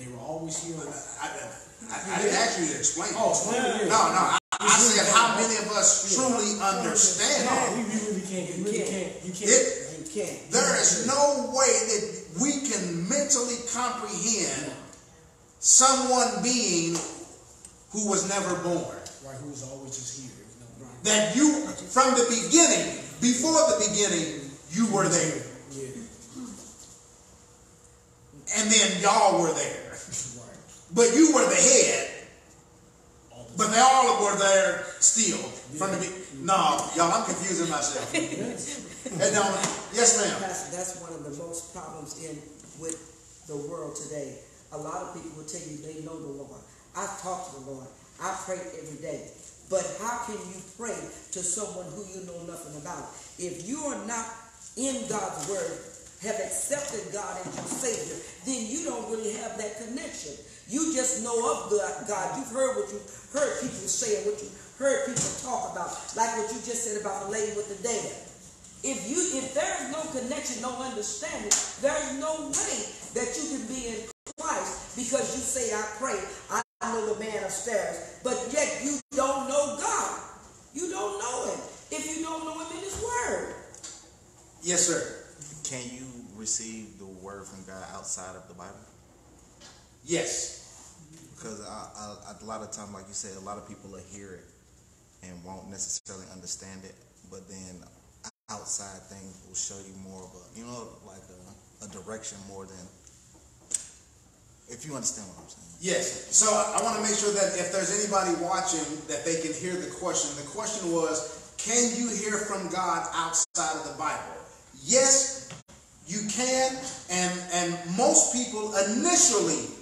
They were always here. I, I, I didn't ask you to explain. Oh, explain it. No, no. I, I said how many of us truly understand No, you, you really can't. You really can't. You can't. It, You can't. there is no way that we can mentally comprehend someone being who was never born. Right, who was always just here. You know, right. That you, from the beginning, before the beginning, you were there. Yeah. And then y'all were there. But you were the head. But they all were there still. From the be- No, y'all, I'm confusing myself. And don't, yes, ma'am. Pastor, that's one of the most problems in with the world today. A lot of people will tell you they know the Lord. I talk to the Lord. I pray every day. But how can you pray to someone who you know nothing about? If you are not in God's word, have accepted God as your Savior, then you don't really have that connection. You just know of God. You've heard what you heard people say and what you heard people talk about, like what you just said about the lady with the dad. If you if there is no connection, no understanding, there's no way that you can be in Christ because you say I pray, I know the man upstairs, but yet you don't know God. You don't know him. If you don't know him in his word. Yes, sir. Can you receive the word from God outside of the Bible? Yes. Because I, I, a lot of times, like you said, a lot of people will hear it and won't necessarily understand it, but then outside things will show you more of a, you know, like a, a direction more than. If you understand what I'm saying. Yes. So I want to make sure that if there's anybody watching, that they can hear the question. The question was, can you hear from God outside of the Bible? Yes, you can, and and most people initially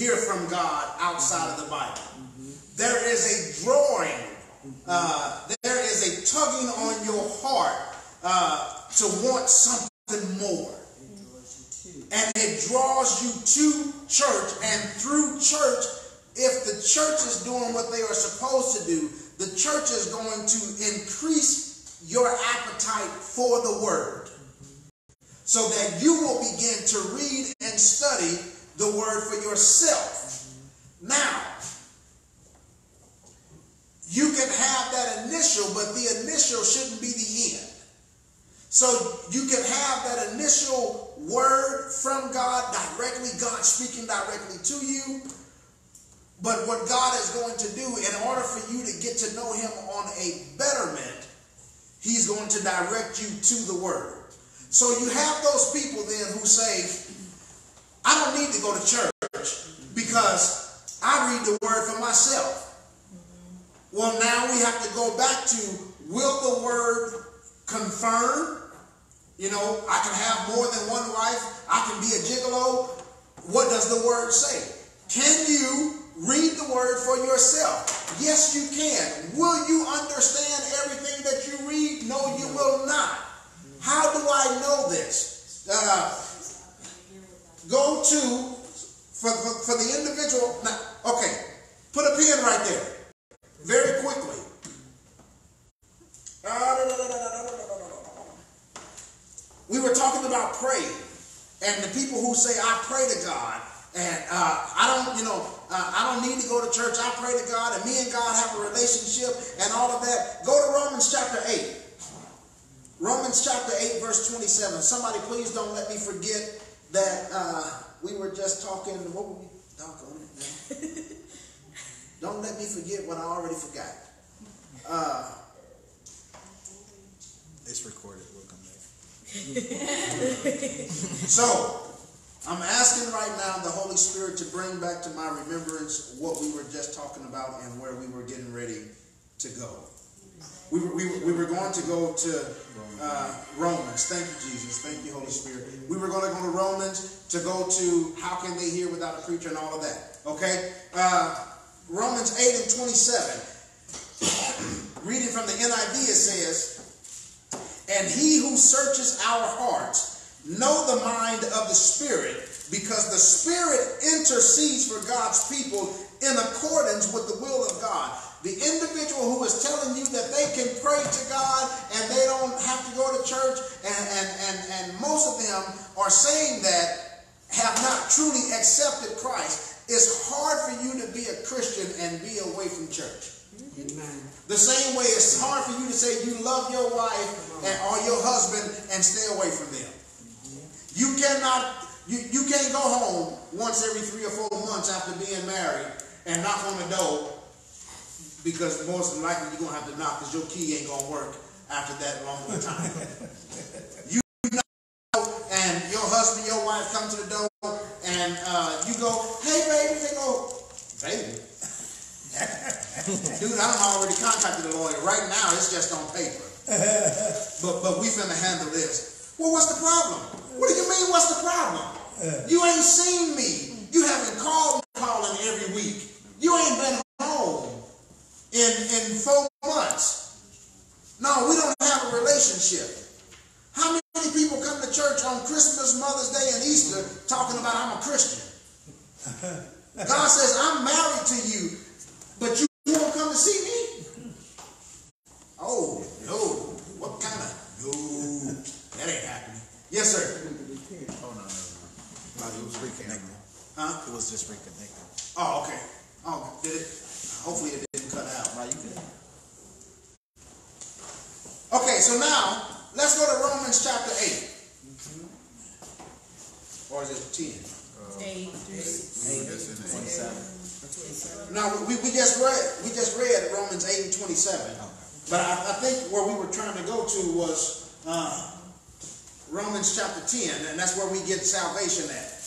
hear from God outside of the Bible. There is a drawing, uh, there is a tugging on your heart uh, to want something more. And it draws you to church, and through church, if the church is doing what they are supposed to do, the church is going to increase your appetite for the word so that you will begin to read and study the word for yourself. Now, you can have that initial, but the initial shouldn't be the end. So you can have that initial word from God directly, God speaking directly to you. But what God is going to do in order for you to get to know him on a betterment, he's going to direct you to the word. So you have those people then who say, I don't need to go to church because I read the word for myself. Well, now we have to go back to will the word confirm? You know, I can have more than one wife. I can be a gigolo. What does the word say? Can you read the word for yourself? Yes, you can. Will you understand everything that you read? No, you will not. How do I know this? Uh, go to, for, for, for the individual, now, okay, put a pin right there, very quickly. We were talking about praying, and the people who say, I pray to God, and uh, I don't, you know, uh, I don't need to go to church. I pray to God, and me and God have a relationship, and all of that. Go to Romans chapter 8. Romans chapter 8, verse 27. Somebody, please don't let me forget that uh, we were just talking. What were we talking? Now? Don't let me forget what I already forgot. Uh, it's recorded. We'll come back. so, I'm asking right now the Holy Spirit to bring back to my remembrance what we were just talking about and where we were getting ready to go. We were, we were, we were going to go to uh, Romans. Thank you, Jesus. Thank you, Holy Spirit. We were going to go to Romans to go to how can they hear without a preacher and all of that. Okay? Uh, Romans 8 and 27. Reading from the NIV, it says, And he who searches our hearts know the mind of the Spirit, because the Spirit intercedes for God's people in accordance with the will of God. The individual who is telling you that they can pray to God and they don't have to go to church, and, and, and, and most of them are saying that have not truly accepted Christ. It's hard for you to be a Christian and be away from church. Amen. The same way it's hard for you to say you love your wife and, or your husband and stay away from them. You cannot, you, you can't go home once every three or four months after being married and knock on the door because most likely you're going to have to knock because your key ain't going to work after that long of a time. you know, and your husband, your wife come to the door and uh, you go, hey baby, they go, baby. Dude, I'm already contacted the lawyer. Right now, it's just on paper. but but we finna handle this. Well, what's the problem? What do you mean, what's the problem? You ain't seen me. You haven't called me calling every week. You ain't been in, in four months. No, we don't have a relationship. How many people come to church on Christmas, Mother's Day, and Easter talking about I'm a Christian? God says, I'm married to you, but you won't come to see me? Oh, no. What kind of? No, that ain't happening. Yes, sir. Oh no, no, no. It was reconnected. Huh? It was just reconnected. Oh, okay. Oh, did it? Hopefully it didn't cut out. No, you good. Okay, so now let's go to Romans chapter 8. Or is it 10? Eight. No, we, we just read we just read Romans 8 and 27. But I, I think where we were trying to go to was uh, Romans chapter 10, and that's where we get salvation at.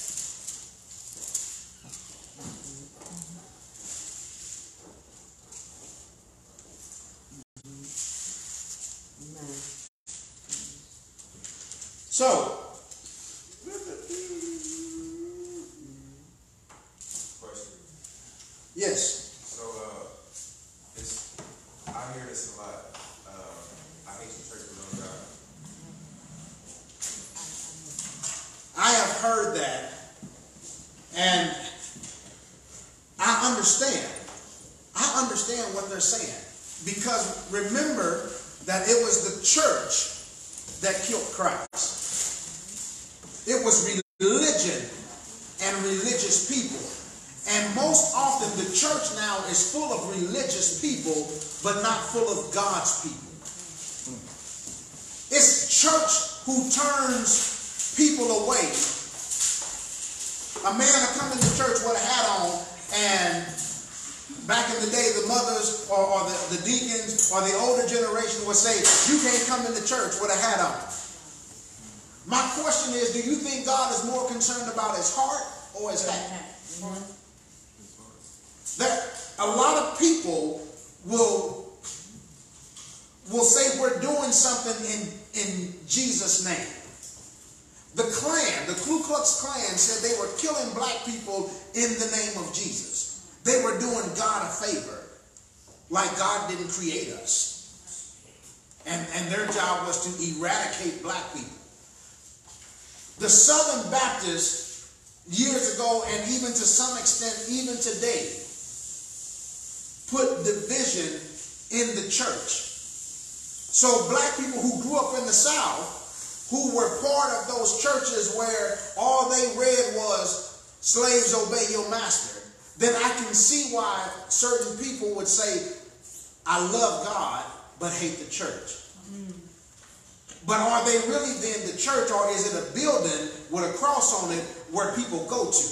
But are they really then the church, or is it a building with a cross on it where people go to?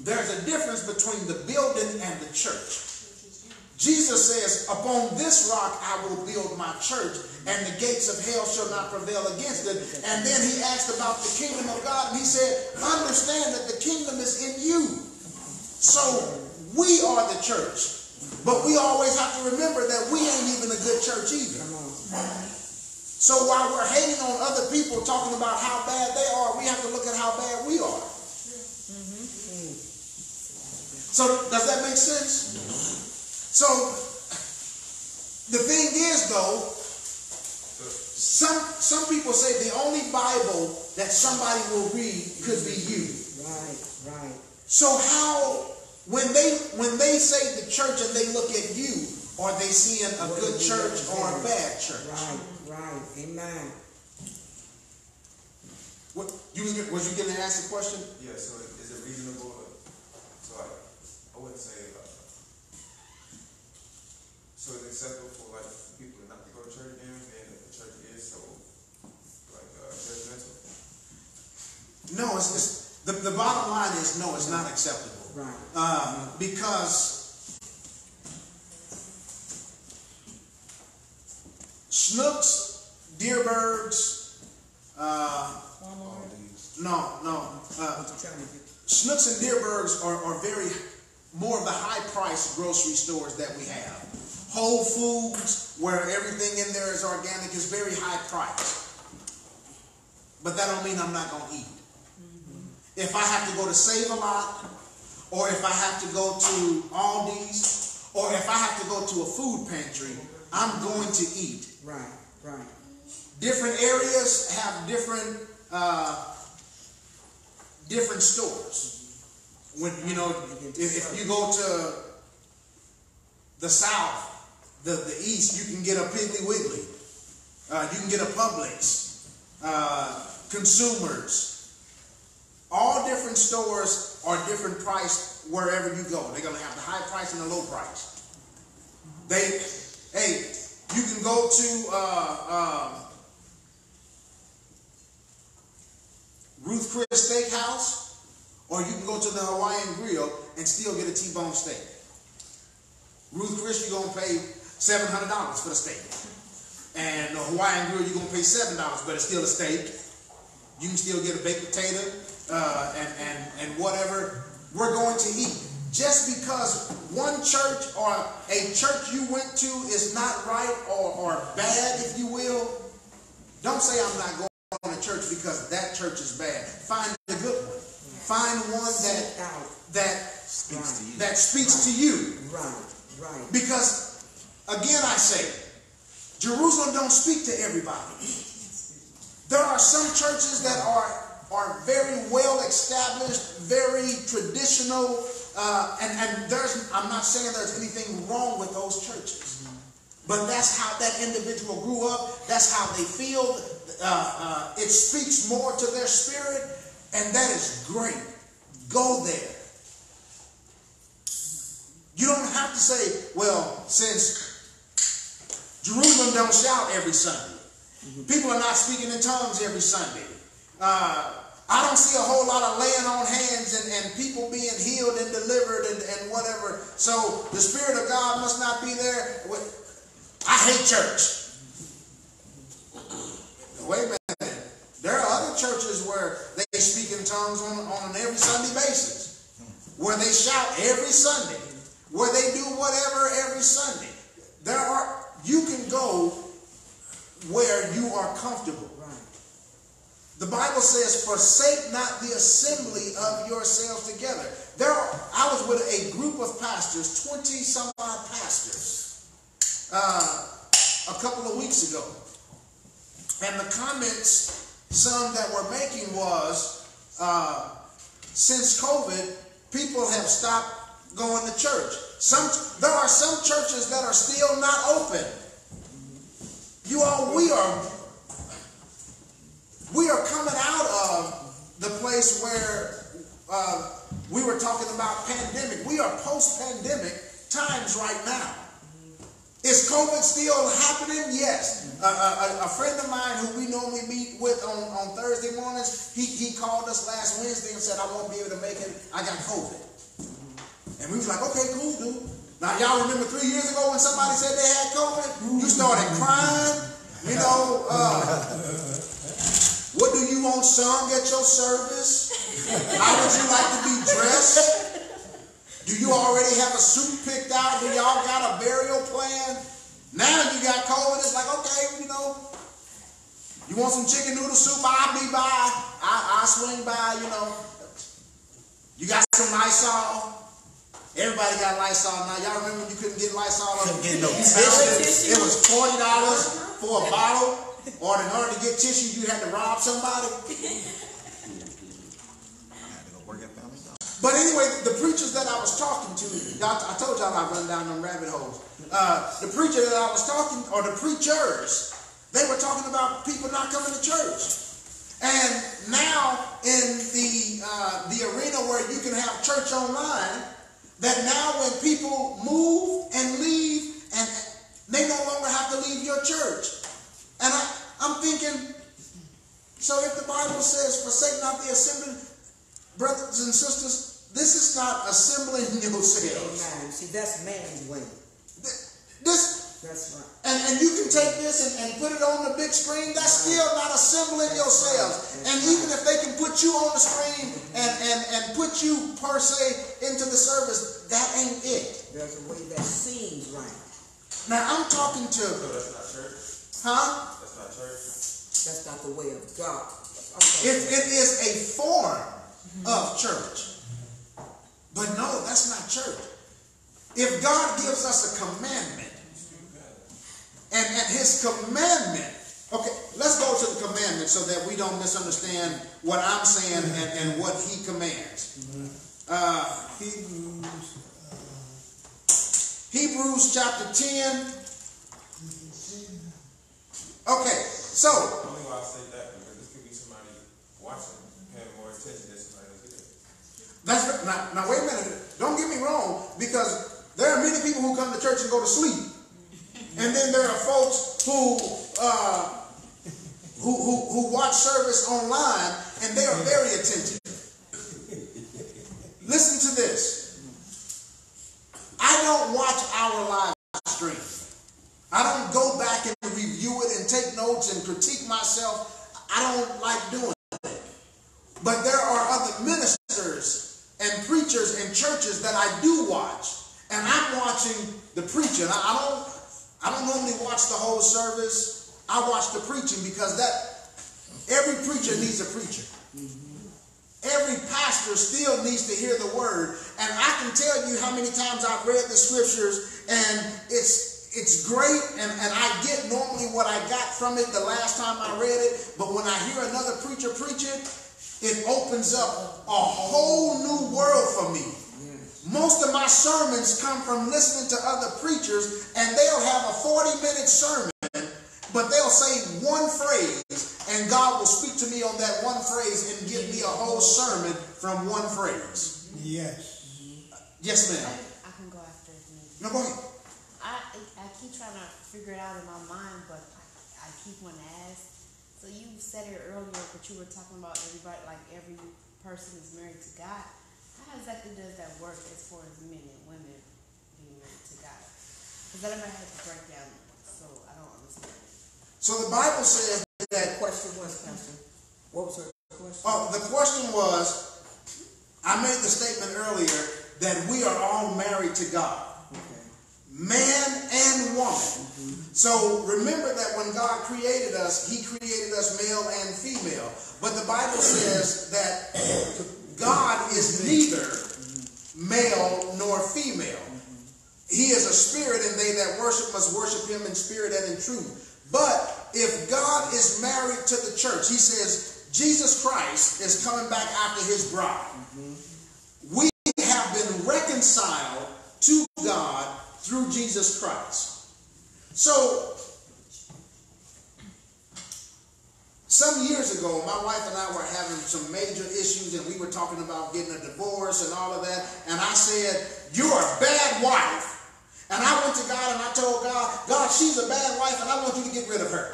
There's a difference between the building and the church. Jesus says, Upon this rock I will build my church, and the gates of hell shall not prevail against it. And then he asked about the kingdom of God, and he said, Understand that the kingdom is in you. So we are the church. But we always have to remember that we ain't even a good church either. So while we're hating on other people, talking about how bad they are, we have to look at how bad we are. So does that make sense? So the thing is though, some some people say the only Bible that somebody will read could be you. Right, right. So how when they when they say the church and they look at you, are they seeing a What good church or a bad church? Right, right. Amen. What, you was, was you getting to ask the question? Yeah, so is it reasonable, so like, I wouldn't say, uh, so it's acceptable for like people not to go to church again, and if the church is so, like, uh, judgmental? No, it's, it's the, the bottom line is no, it's not acceptable. Right. Um, because Schnucks, Dierbergs, uh, no, no, uh, Schnucks and Dierbergs are, are very more of the high price grocery stores that we have. Whole Foods, where everything in there is organic, is very high priced. But that don't mean I'm not gonna eat. If I have to go to Save a Lot, or if I have to go to Aldi's, or if I have to go to a food pantry, I'm going to eat. Right, right. Different areas have different uh, different stores. When you know, if, if you go to the south, the, the east, you can get a Piggly Wiggly. Uh, you can get a Publix, uh, consumers. All different stores are different price wherever you go. They're gonna have the high price and the low price. They, hey, you can go to uh, um, Ruth Chris Steakhouse, or you can go to the Hawaiian Grill and still get a T-bone steak. Ruth Chris, you're gonna pay seven hundred dollars for the steak, and the Hawaiian Grill, you're gonna pay seven dollars, but it's still a steak. You can still get a baked potato uh, and, and, and whatever we're going to eat. Just because one church or a church you went to is not right or, or bad, if you will, don't say I'm not going to church because that church is bad. Find a good one. Find one that that Speaks to you. that speaks to you. Right, right. Because again I say, Jerusalem don't speak to everybody. There are some churches that are are very well established, very traditional, uh, and and there's I'm not saying there's anything wrong with those churches, but that's how that individual grew up. That's how they feel. Uh, uh, it speaks more to their spirit, and that is great. Go there. You don't have to say, well, since Jerusalem don't shout every Sunday. People are not speaking in tongues every Sunday. Uh, I don't see a whole lot of laying on hands and, and people being healed and delivered and, and whatever. So the Spirit of God must not be there. I hate church. Wait a minute. There are other churches where they speak in tongues on, on an every Sunday basis, where they shout every Sunday, where they do whatever every Sunday. There are, you can go where you are comfortable. The Bible says, forsake not the assembly of yourselves together. There are, I was with a group of pastors, 20 some odd pastors, uh, a couple of weeks ago. And the comments some that were making was, uh, since COVID, people have stopped going to church. Some, there are some churches that are still not open. You all, we are we are coming out of the place where uh, we were talking about pandemic. We are post-pandemic times right now. Is COVID still happening? Yes. Uh, a, a, friend of mine who we normally meet with on, on Thursday mornings, he, he called us last Wednesday and said, I won't be able to make it. I got COVID. And we was like, okay, cool, dude. Now, y'all remember three years ago when somebody said they had COVID? You started crying. You know, uh, what do you want sung at your service? How would you like to be dressed? Do you already have a suit picked out? Do y'all got a burial plan? Now you got COVID. It's like, okay, you know, you want some chicken noodle soup? I'll be by. I, I'll swing by, you know. You got some Lysol? Everybody got Lysol now. Y'all remember when you couldn't get Lysol? Couldn't get no tissue. It was forty dollars for a bottle, or in order to get tissue, you had to rob somebody. I had to go work at Family Dollar. But anyway, the preachers that I was talking to, I told y'all I run down them rabbit holes. Uh, the preacher that I was talking, or the preachers, they were talking about people not coming to church. And now in the uh, the arena where you can have church online, that now when people move and leave, and they no longer have to leave your church. And I, I'm thinking, so if the Bible says, forsake not the assembly, brothers and sisters, this is not assembling yourselves. Amen. See, that's man's way. This That's right. and, and you can take this and, and put it on the big screen, that's still not assembling yourselves. And even if they can put you on the screen and, and, and put you per se into the service, that ain't it. There's a way that seems right. Now I'm talking So to that's not church? Huh? That's not church? That's not the way of God. It, it is a form of church. But no, that's not church. If God gives us a commandment, and, and his commandment, okay, let's go to the commandment so that we don't misunderstand what I'm saying and, and what he commands. Uh, Hebrews, Hebrews chapter 10. Okay, so The only why I say that because this could be somebody watching, paying more attention than somebody else here. That's now, now wait a minute. Don't get me wrong, because there are many people who come to church and go to sleep, and then there are folks who uh, who, who who watch service online and they are very attentive. Listen to this. I don't watch our live stream. I don't go back and review it and take notes and critique myself. I don't like doing it. But there are other ministers and preachers and churches that I do watch. And I'm watching the preaching. I don't I don't normally watch the whole service. I watch the preaching because that every preacher needs a preacher. Every pastor still needs to hear the word. And I can tell you how many times I've read the scriptures and it's it's great and, and I get normally what I got from it the last time I read it. But when I hear another preacher preach it, it opens up a whole new world for me. Most of my sermons come from listening to other preachers, and they'll have a 40 minute sermon, but they'll say one phrase, and God will speak to me on that one phrase and give me a whole sermon from one phrase. yes. Yes, ma'am. I can go after if needed. No, go ahead. I I keep trying to figure it out in my mind, but I, I keep wanting to ask. So you said it earlier, but you were talking about everybody, like every person is married to God. How exactly does that work as far as men and women being married to God? Because I never had to break down, so I don't understand. So the Bible says The that, question was, Pastor, what was her question? oh, the question was, I made the statement earlier that we are all married to God. Man and woman. So remember that when God created us, He created us male and female. But the Bible says that God is neither male nor female. He is a spirit, and they that worship must worship Him in spirit and in truth. But if God is married to the church, He says Jesus Christ is coming back after His bride. We have been reconciled to God through Jesus Christ. So, some years ago, my wife and I were having some major issues, and we were talking about getting a divorce and all of that. And I said, You're a bad wife. And I went to God and I told God, God, she's a bad wife, and I want you to get rid of her.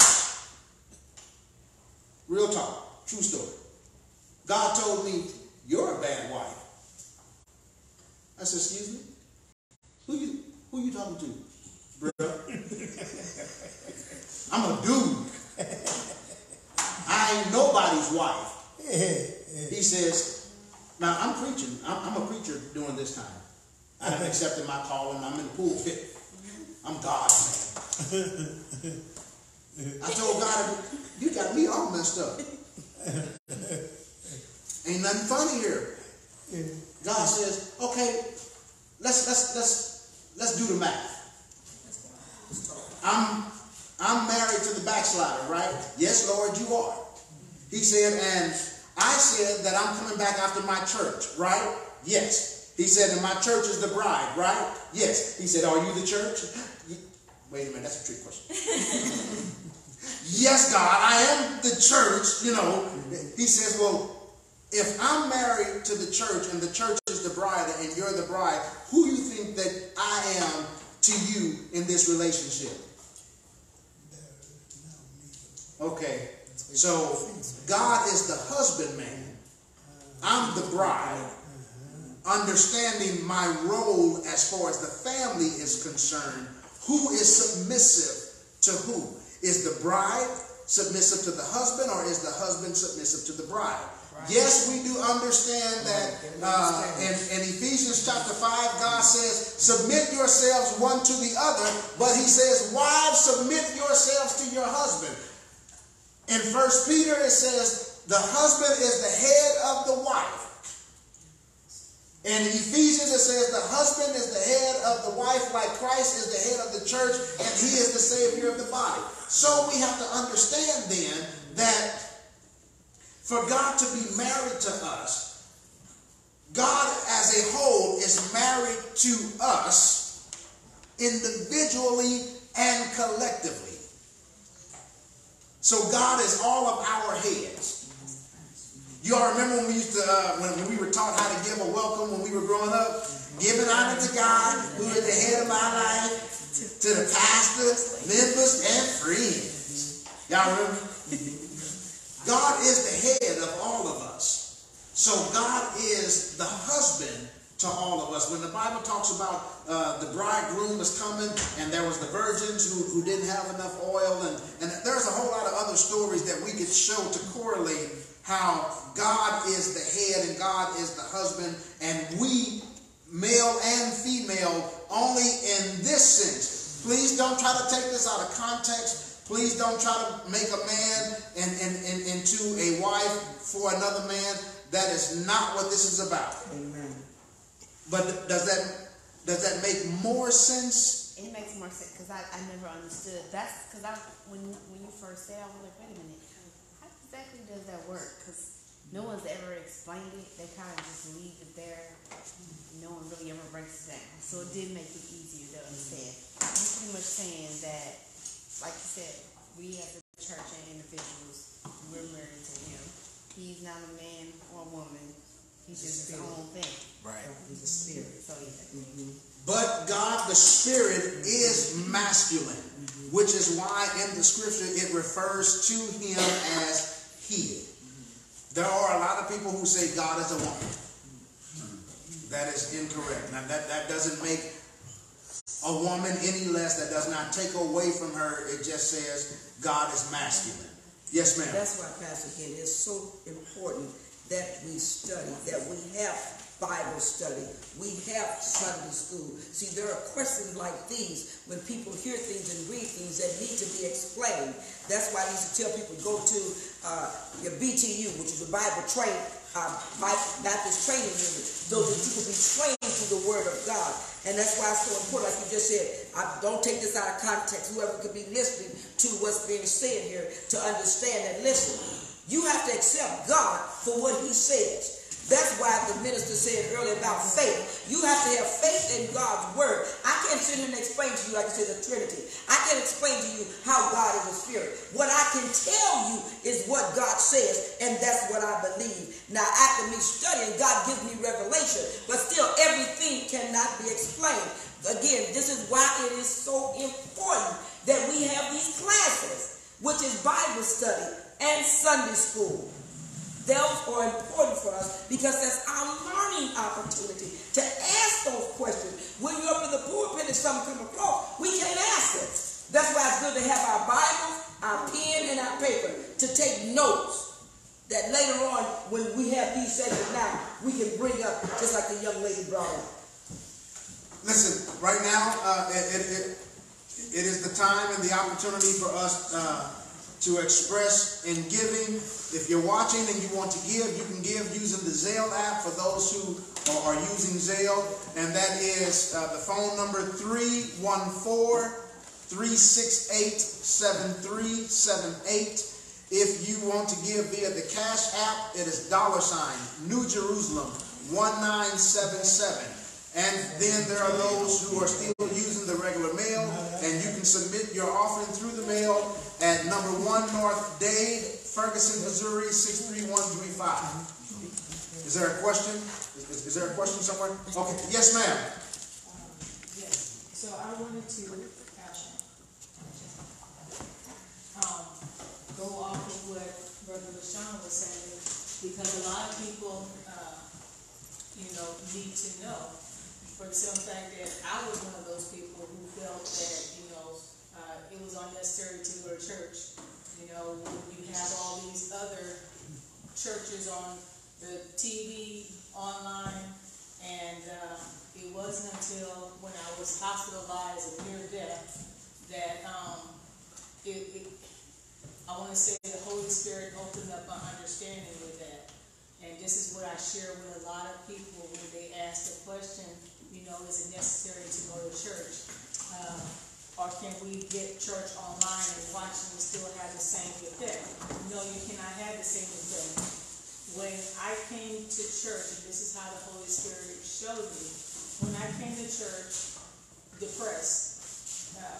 Real talk, true story. God told me, You're a bad wife. I said, Excuse me? Who you, you talking to, bro? I'm a dude. I ain't nobody's wife. He says, now I'm preaching. I'm, I'm a preacher during this time. I have accepted my calling. I'm in the pulpit. I'm God's man. I told God, you got me all messed up. Ain't nothing funny here. God says, okay, let's let's let's let's do the math. I'm I'm married to the backslider, right? Yes, Lord, you are. He said, and I said that I'm coming back after my church, right? Yes. He said, and my church is the bride, right? Yes. He said, are you the church? Wait a minute, that's a trick question. yes, God, I am the church, you know. He says, well, if I'm married to the church and the church is the bride and you're the bride, who you think that I am to you in this relationship? Okay, so God is the husbandman. I'm the bride. Understanding my role as far as the family is concerned, who is submissive to who? Is the bride submissive to the husband or is the husband submissive to the bride? Yes, we do understand that uh, in, in Ephesians chapter 5, God says, submit yourselves one to the other, but he says, wives, submit yourselves to your husband. In First Peter, it says, the husband is the head of the wife. In Ephesians, it says the husband is the head of the wife, like Christ is the head of the church, and he is the Savior of the body. So we have to understand then that for God to be married to us, God as a whole is married to us individually and collectively. So God is all of our heads. You all remember when we used to, uh, when, we were taught how to give a welcome when we were growing up? Giving honor to God, who is the head of my life, to the pastors, members, and friends. Y'all remember? God is the head of all of us. So God is the husband to all of us. When the Bible talks about uh, the bridegroom was coming and there was the virgins who, who didn't have enough oil and, and there's a whole lot of other stories that we could show to correlate how God is the head and God is the husband and we, male and female, only in this sense. Please don't try to take this out of context Please don't try to make a man and, and, and, into a wife for another man. That is not what this is about. Amen. But does that does that make more sense? It makes more sense because I, I never understood. That's because I when when you first said, I was like, wait a minute, how exactly does that work? Because no one's ever explained it. They kind of just leave it there. No one really ever breaks it down. So it did make it easier to understand. You're pretty much saying that like you said, we as a church and individuals, we're married to him. He's not a man or a woman. He's just his own thing. Right. He's a spirit. So yeah. Mm-hmm. But God, the Spirit, is masculine, mm-hmm. which is why in the scripture it refers to him as he. There are a lot of people who say God is a woman. That is incorrect. Now that, that doesn't make a woman any less that does not take away from her. It just says God is masculine. Yes, ma'am. That's why, Pastor Ken, it's so important that we study, that we have Bible study, we have Sunday school. See, there are questions like these when people hear things and read things that need to be explained. That's why I used to tell people go to uh, your BTU, which is the Bible train, uh, Baptist training unit, so that you can be trained through the Word of God. And that's why it's so important, like you just said, I don't take this out of context. Whoever could be listening to what's being said here to understand that, listen, you have to accept God for what he says. That's why the minister said earlier about faith. You have to have faith in God's word. I can't sit here and explain to you, like I said, the Trinity. I can't explain to you how God is a spirit. What I can tell you is what God says, and that's what I believe. Now, after me studying, God gives me revelation, but still everything cannot be explained. Again, this is why it is so important that we have these classes, which is Bible study and Sunday school. Those are important for us because that's our learning opportunity. to ask those questions. When you're up in the pulpit and something comes across, we can't ask it. That's why it's good to have our Bible, our pen, and our paper to take notes. That later on, when we have these sessions now, we can bring up, just like the young lady brought up. Listen, right now, uh, it, it, it, it is the time and the opportunity for us uh, to express in giving. If you're watching and you want to give, you can give using the Zelle app for those who are, using Zelle, and that is uh, the phone number 314 368 7378. If you want to give via the Cash App, it is dollar sign New Jerusalem 1977. And then there are those who are still using the regular mail, can submit your offering through the mail at number one North Dade, Ferguson, Missouri 63135. Is there a question? Is, is- is there a question somewhere? Okay, yes, ma'am. Yes, so I wanted to, um, go off of what Brother LaShawn was saying, because a lot of people, uh, you know, need to know. For simple fact that I was one of those people who felt that, it was unnecessary to go to church. You know, you have all these other churches on the TV, online, and, uh, it wasn't until when I was hospitalized and near death that, um, it, it, I wanna say the Holy Spirit opened up my understanding with that. And this is what I share with a lot of people when they ask the question, you know, is it necessary to go to church? Uh, or can we get church online and watch and still have the same effect? No, you cannot have the same effect. When I came to church, and this is how the Holy Spirit showed me, when I came to church depressed, uh,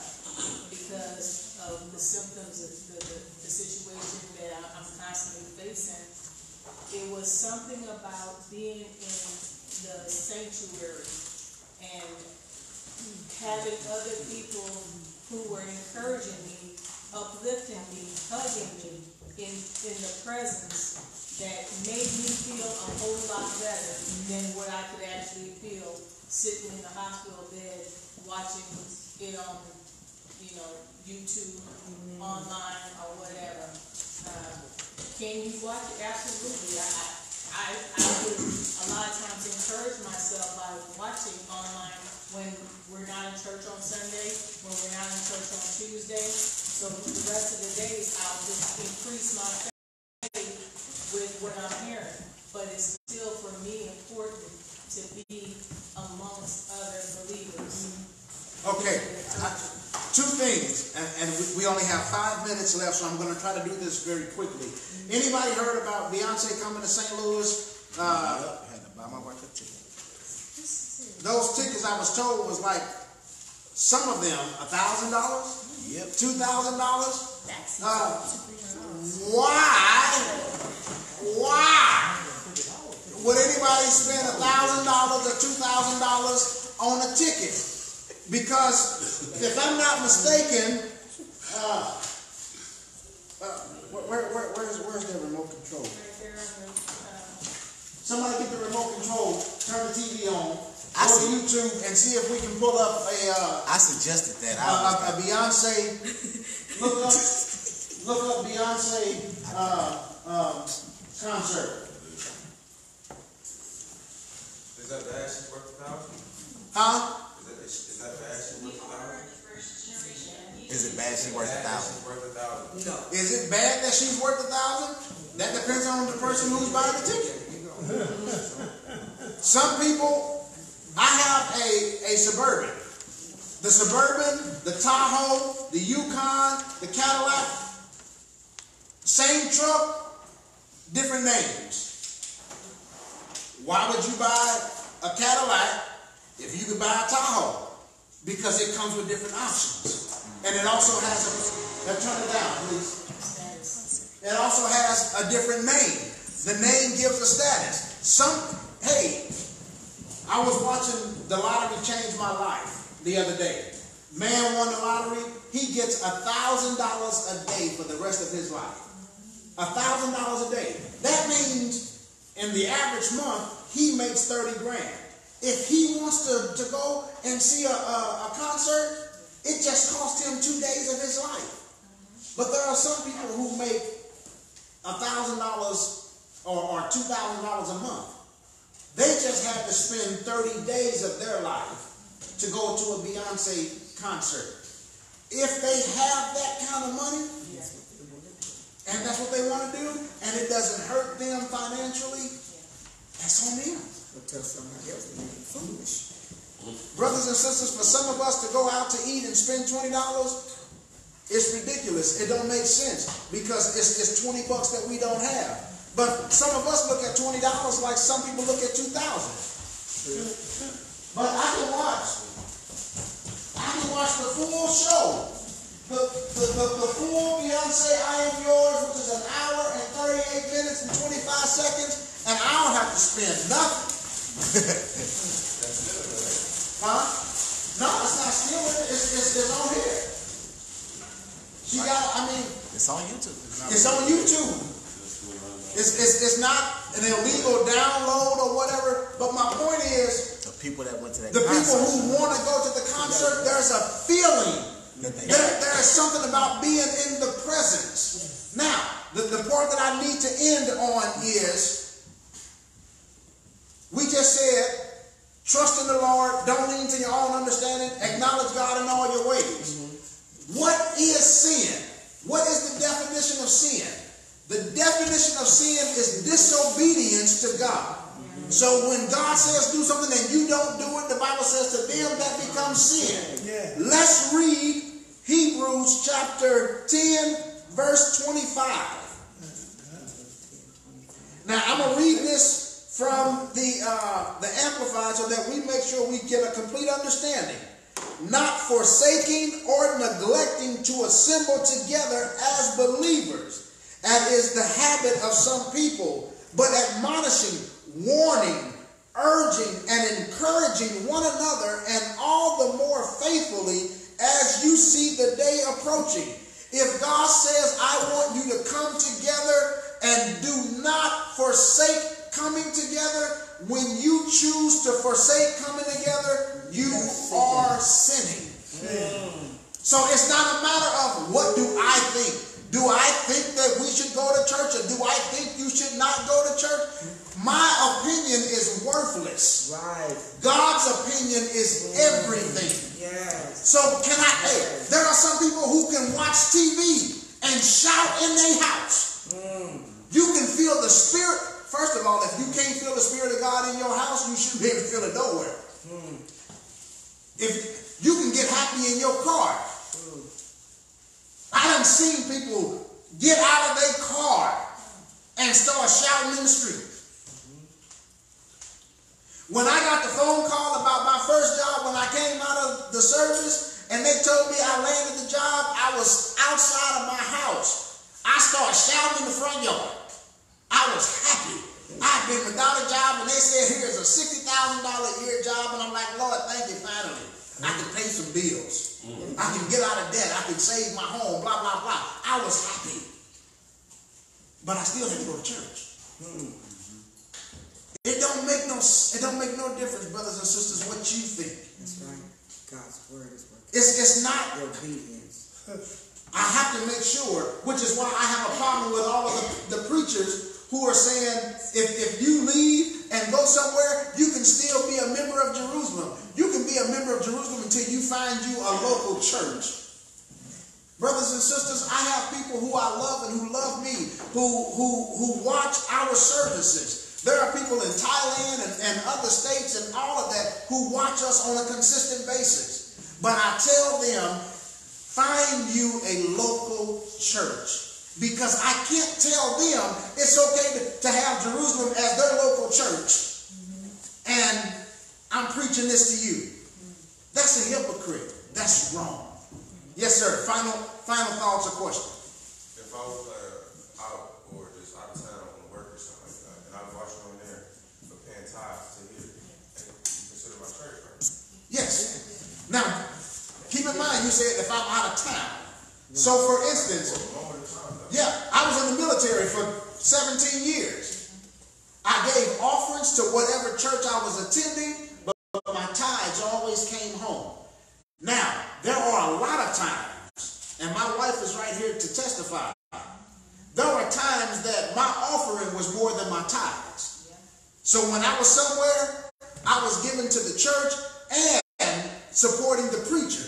because of the symptoms of the, the, the situation that I- I'm constantly facing, it was something about being in the sanctuary and having other people who were encouraging me, uplifting me, hugging me in, in the presence that made me feel a whole lot better than what I could actually feel sitting in the hospital bed watching it on, you know, YouTube, online or whatever. Uh, Can you watch it? Absolutely. I, I, I I would a lot of times encourage myself by watching online when we're not in church on Sunday, when we're not in church on Tuesday. So for the rest of the days, I'll just increase my faith with what I'm hearing. But it's still for me important to be amongst other believers. Okay, I- two things, and, and we- we only have five minutes left, so I'm gonna try to do this very quickly. Anybody heard about Beyonce coming to St. Louis? Uh, Yep, had to buy my wife a ticket. Those tickets I was told was like, some of them, a thousand dollars, Yep. two thousand dollars? That's Uh, two, three hundred dollars. Why? Why would anybody spend a thousand dollars or two thousand dollars on a ticket? Because if I'm not mistaken, uh, uh, where, where, where- where's, where's the remote control? Right there on the, uh, Somebody get the remote control, turn the TV on, I go to see. YouTube and see if we can pull up a, uh, I suggested that. a, I a, a Beyonce, look up, look up Beyonce, uh, um, concert. Is that the ass she's worth a thousand? Huh? Is that, is, is that the ass she's worth a thousand? is it bad? She worth a The ass thousand. she's worth a thousand. No. Is it bad that she's worth a thousand? That depends on the person who's buying the ticket. Some people, I have a, a Suburban. The Suburban, the Tahoe, the Yukon, the Cadillac, same truck, different names. Why would you buy a Cadillac if you could buy a Tahoe? Because it comes with different options. And it also has a, now turn it down, please. It also has a different name. The name gives a status. Some, hey, I was watching the lottery change my life the other day. Man won the lottery. He gets a thousand dollars a day for the rest of his life. A thousand dollars a day. That means in the average month, he makes 30 grand. if he wants to, to go and see a, a, a concert, it just cost him two days of his life. But there are some people who make a thousand dollars or, or two thousand dollars a month. They just had to spend 30 days of their life to go to a Beyonce concert. If they have that kind of money, and that's what they want to do, and it doesn't hurt them financially, that's on them. But tell somebody else foolish. Brothers and sisters, for some of us to go out to eat and spend twenty dollars, it's ridiculous. It don't make sense because it's, it's twenty bucks that we don't have. But some of us look at twenty dollars like some people look at two thousand. But I can watch. I can watch the full show. The, the, the, the full Beyonce I Am Yours, which is an hour and 38 minutes and 25 seconds, and I don't have to spend nothing. Huh? No, it's not stealing. It's, it's, it's on here. She got, I mean, It's on YouTube. it's on YouTube. It's, it's, it's not an illegal download or whatever, but my point is, The people that went to that the people who want to go to the concert, there's a feeling. There, there is something about being in the presence. Now, the, the part that I need to end on is, we just said, trust in the Lord, don't lean to your own understanding, acknowledge God in all your ways. Mm-hmm. What is sin? What is the definition of sin? The definition of sin is disobedience to God. So when God says do something and you don't do it, the Bible says to them that becomes sin. Yeah. Let's read Hebrews chapter 10, verse 25. Now I'm gonna read this from the uh, the Amplified so that we make sure we get a complete understanding. Not forsaking or neglecting to assemble together as believers, as is the habit of some people, but admonishing, warning, urging, and encouraging one another, and all the more faithfully as you see the day approaching. If God says, I want you to come together and do not forsake coming together, when you choose to forsake coming together, you are sinning. So it's not a matter of what do I think. Do I think that go to church or do I think you should not go to church? My opinion is worthless. Right. God's opinion is everything. Yes. So can I, hey, there are some people who can watch TV and shout in their house. Mm. You can feel the spirit. First of all, if you can't feel the spirit of God in your house, you shouldn't be able to feel it nowhere. Mm. If you can get happy in your car. Mm. I done seen people get out of their car and start shouting in the street. When I got the phone call about my first job when I came out of the service and they told me I landed the job, I was outside of my house. I started shouting in the front yard. I was happy. I'd been without a job and they said, here's a $60,000 a year job. And I'm like, Lord, thank you, finally. I can pay some bills. I can get out of debt. I can save my home, blah, blah, blah. I was happy. But I still had to go to church. Mm-hmm. It don't make no it don't make no difference, brothers and sisters, what you think. That's right. God's word is working. It's it's not Obedience. I have to make sure, which is why I have a problem with all of the, the preachers who are saying if, if you leave and go somewhere, you can still be a member of Jerusalem. You can be a member of Jerusalem until you find you a local church. Brothers and sisters, I have people who I love and who love me, who who who watch our services. There are people in Thailand and, and other states and all of that who watch us on a consistent basis. But I tell them, find you a local church. Because I can't tell them it's okay to, to have Jerusalem as their local church. And I'm preaching this to you. That's a hypocrite. That's wrong. Yes, sir. Final final thoughts or questions? If I was uh, out or just out of town on work or something like that, and I was watching on there for paying tithes to here, and you consider my church, right? Yes. Now, keep in mind you said if I'm out of town. So for instance, Longer the time though. yeah, I was in the military for 17 years. I gave offerings to whatever church I was attending, wife is right here to testify. There were times that my offering was more than my tithes. So when I was somewhere, I was giving to the church and supporting the preacher.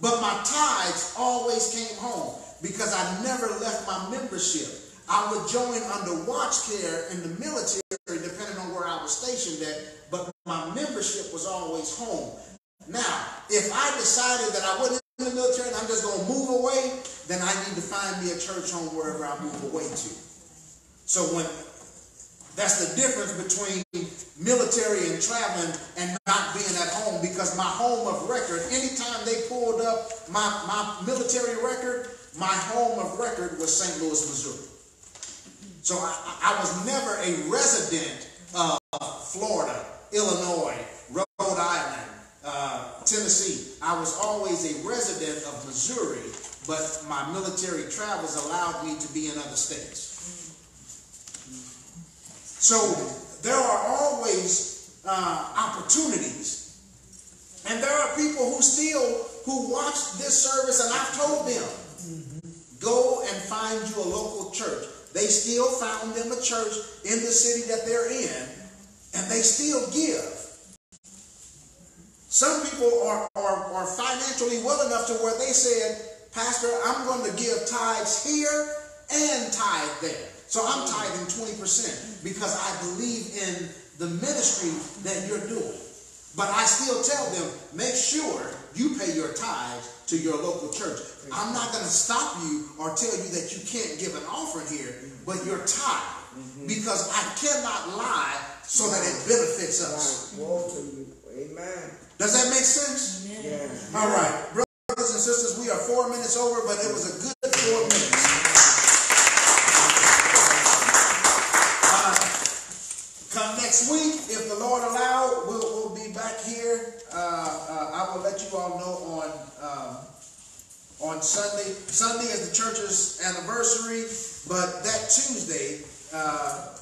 But my tithes always came home because I never left my membership. I would join under watch care in the military, depending on where I was stationed at, but my membership was always home. Now, if I decided that I wasn't in the military and I'm just going to move away, then I need to find me a church home wherever I move away to. So when that's the difference between military and traveling and not being at home because my home of record, anytime they pulled up my, my military record, my home of record was St. Louis, Missouri. So I, I was never a resident of Florida, Illinois, Rhode Island, uh, Tennessee. I was always a resident of Missouri, but my military travels allowed me to be in other states. So there are always uh, opportunities. And there are people who still, who watch this service, and I've told them, go and find you a local church. They still found them a church in the city that they're in, and they still give. Some people are, are, are financially well enough to where they said, Pastor, I'm going to give tithes here and tithe there. So I'm tithing 20% because I believe in the ministry that you're doing. But I still tell them, make sure you pay your tithes to your local church. I'm not going to stop you or tell you that you can't give an offering here, but your tithe. Mm-hmm. Because I cannot lie so that it benefits us. Woe to you. Amen. Does that make sense? Yeah. All right. Brothers and sisters, we are four minutes over, but it was a good four minutes. Uh, come next week, if the Lord allow, we'll, we'll be back here. Uh, uh, I will let you all know on um, on Sunday. Sunday is the church's anniversary, but that Tuesday, uh,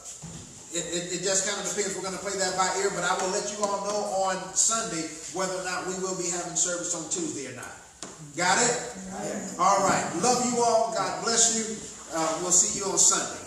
it, it, it just kind of depends. We're going to play that by ear, but I will let you all know on Sunday whether or not we will be having service on Tuesday or not. Got it? All right. Love you all. God bless you. Uh, we'll see you on Sunday.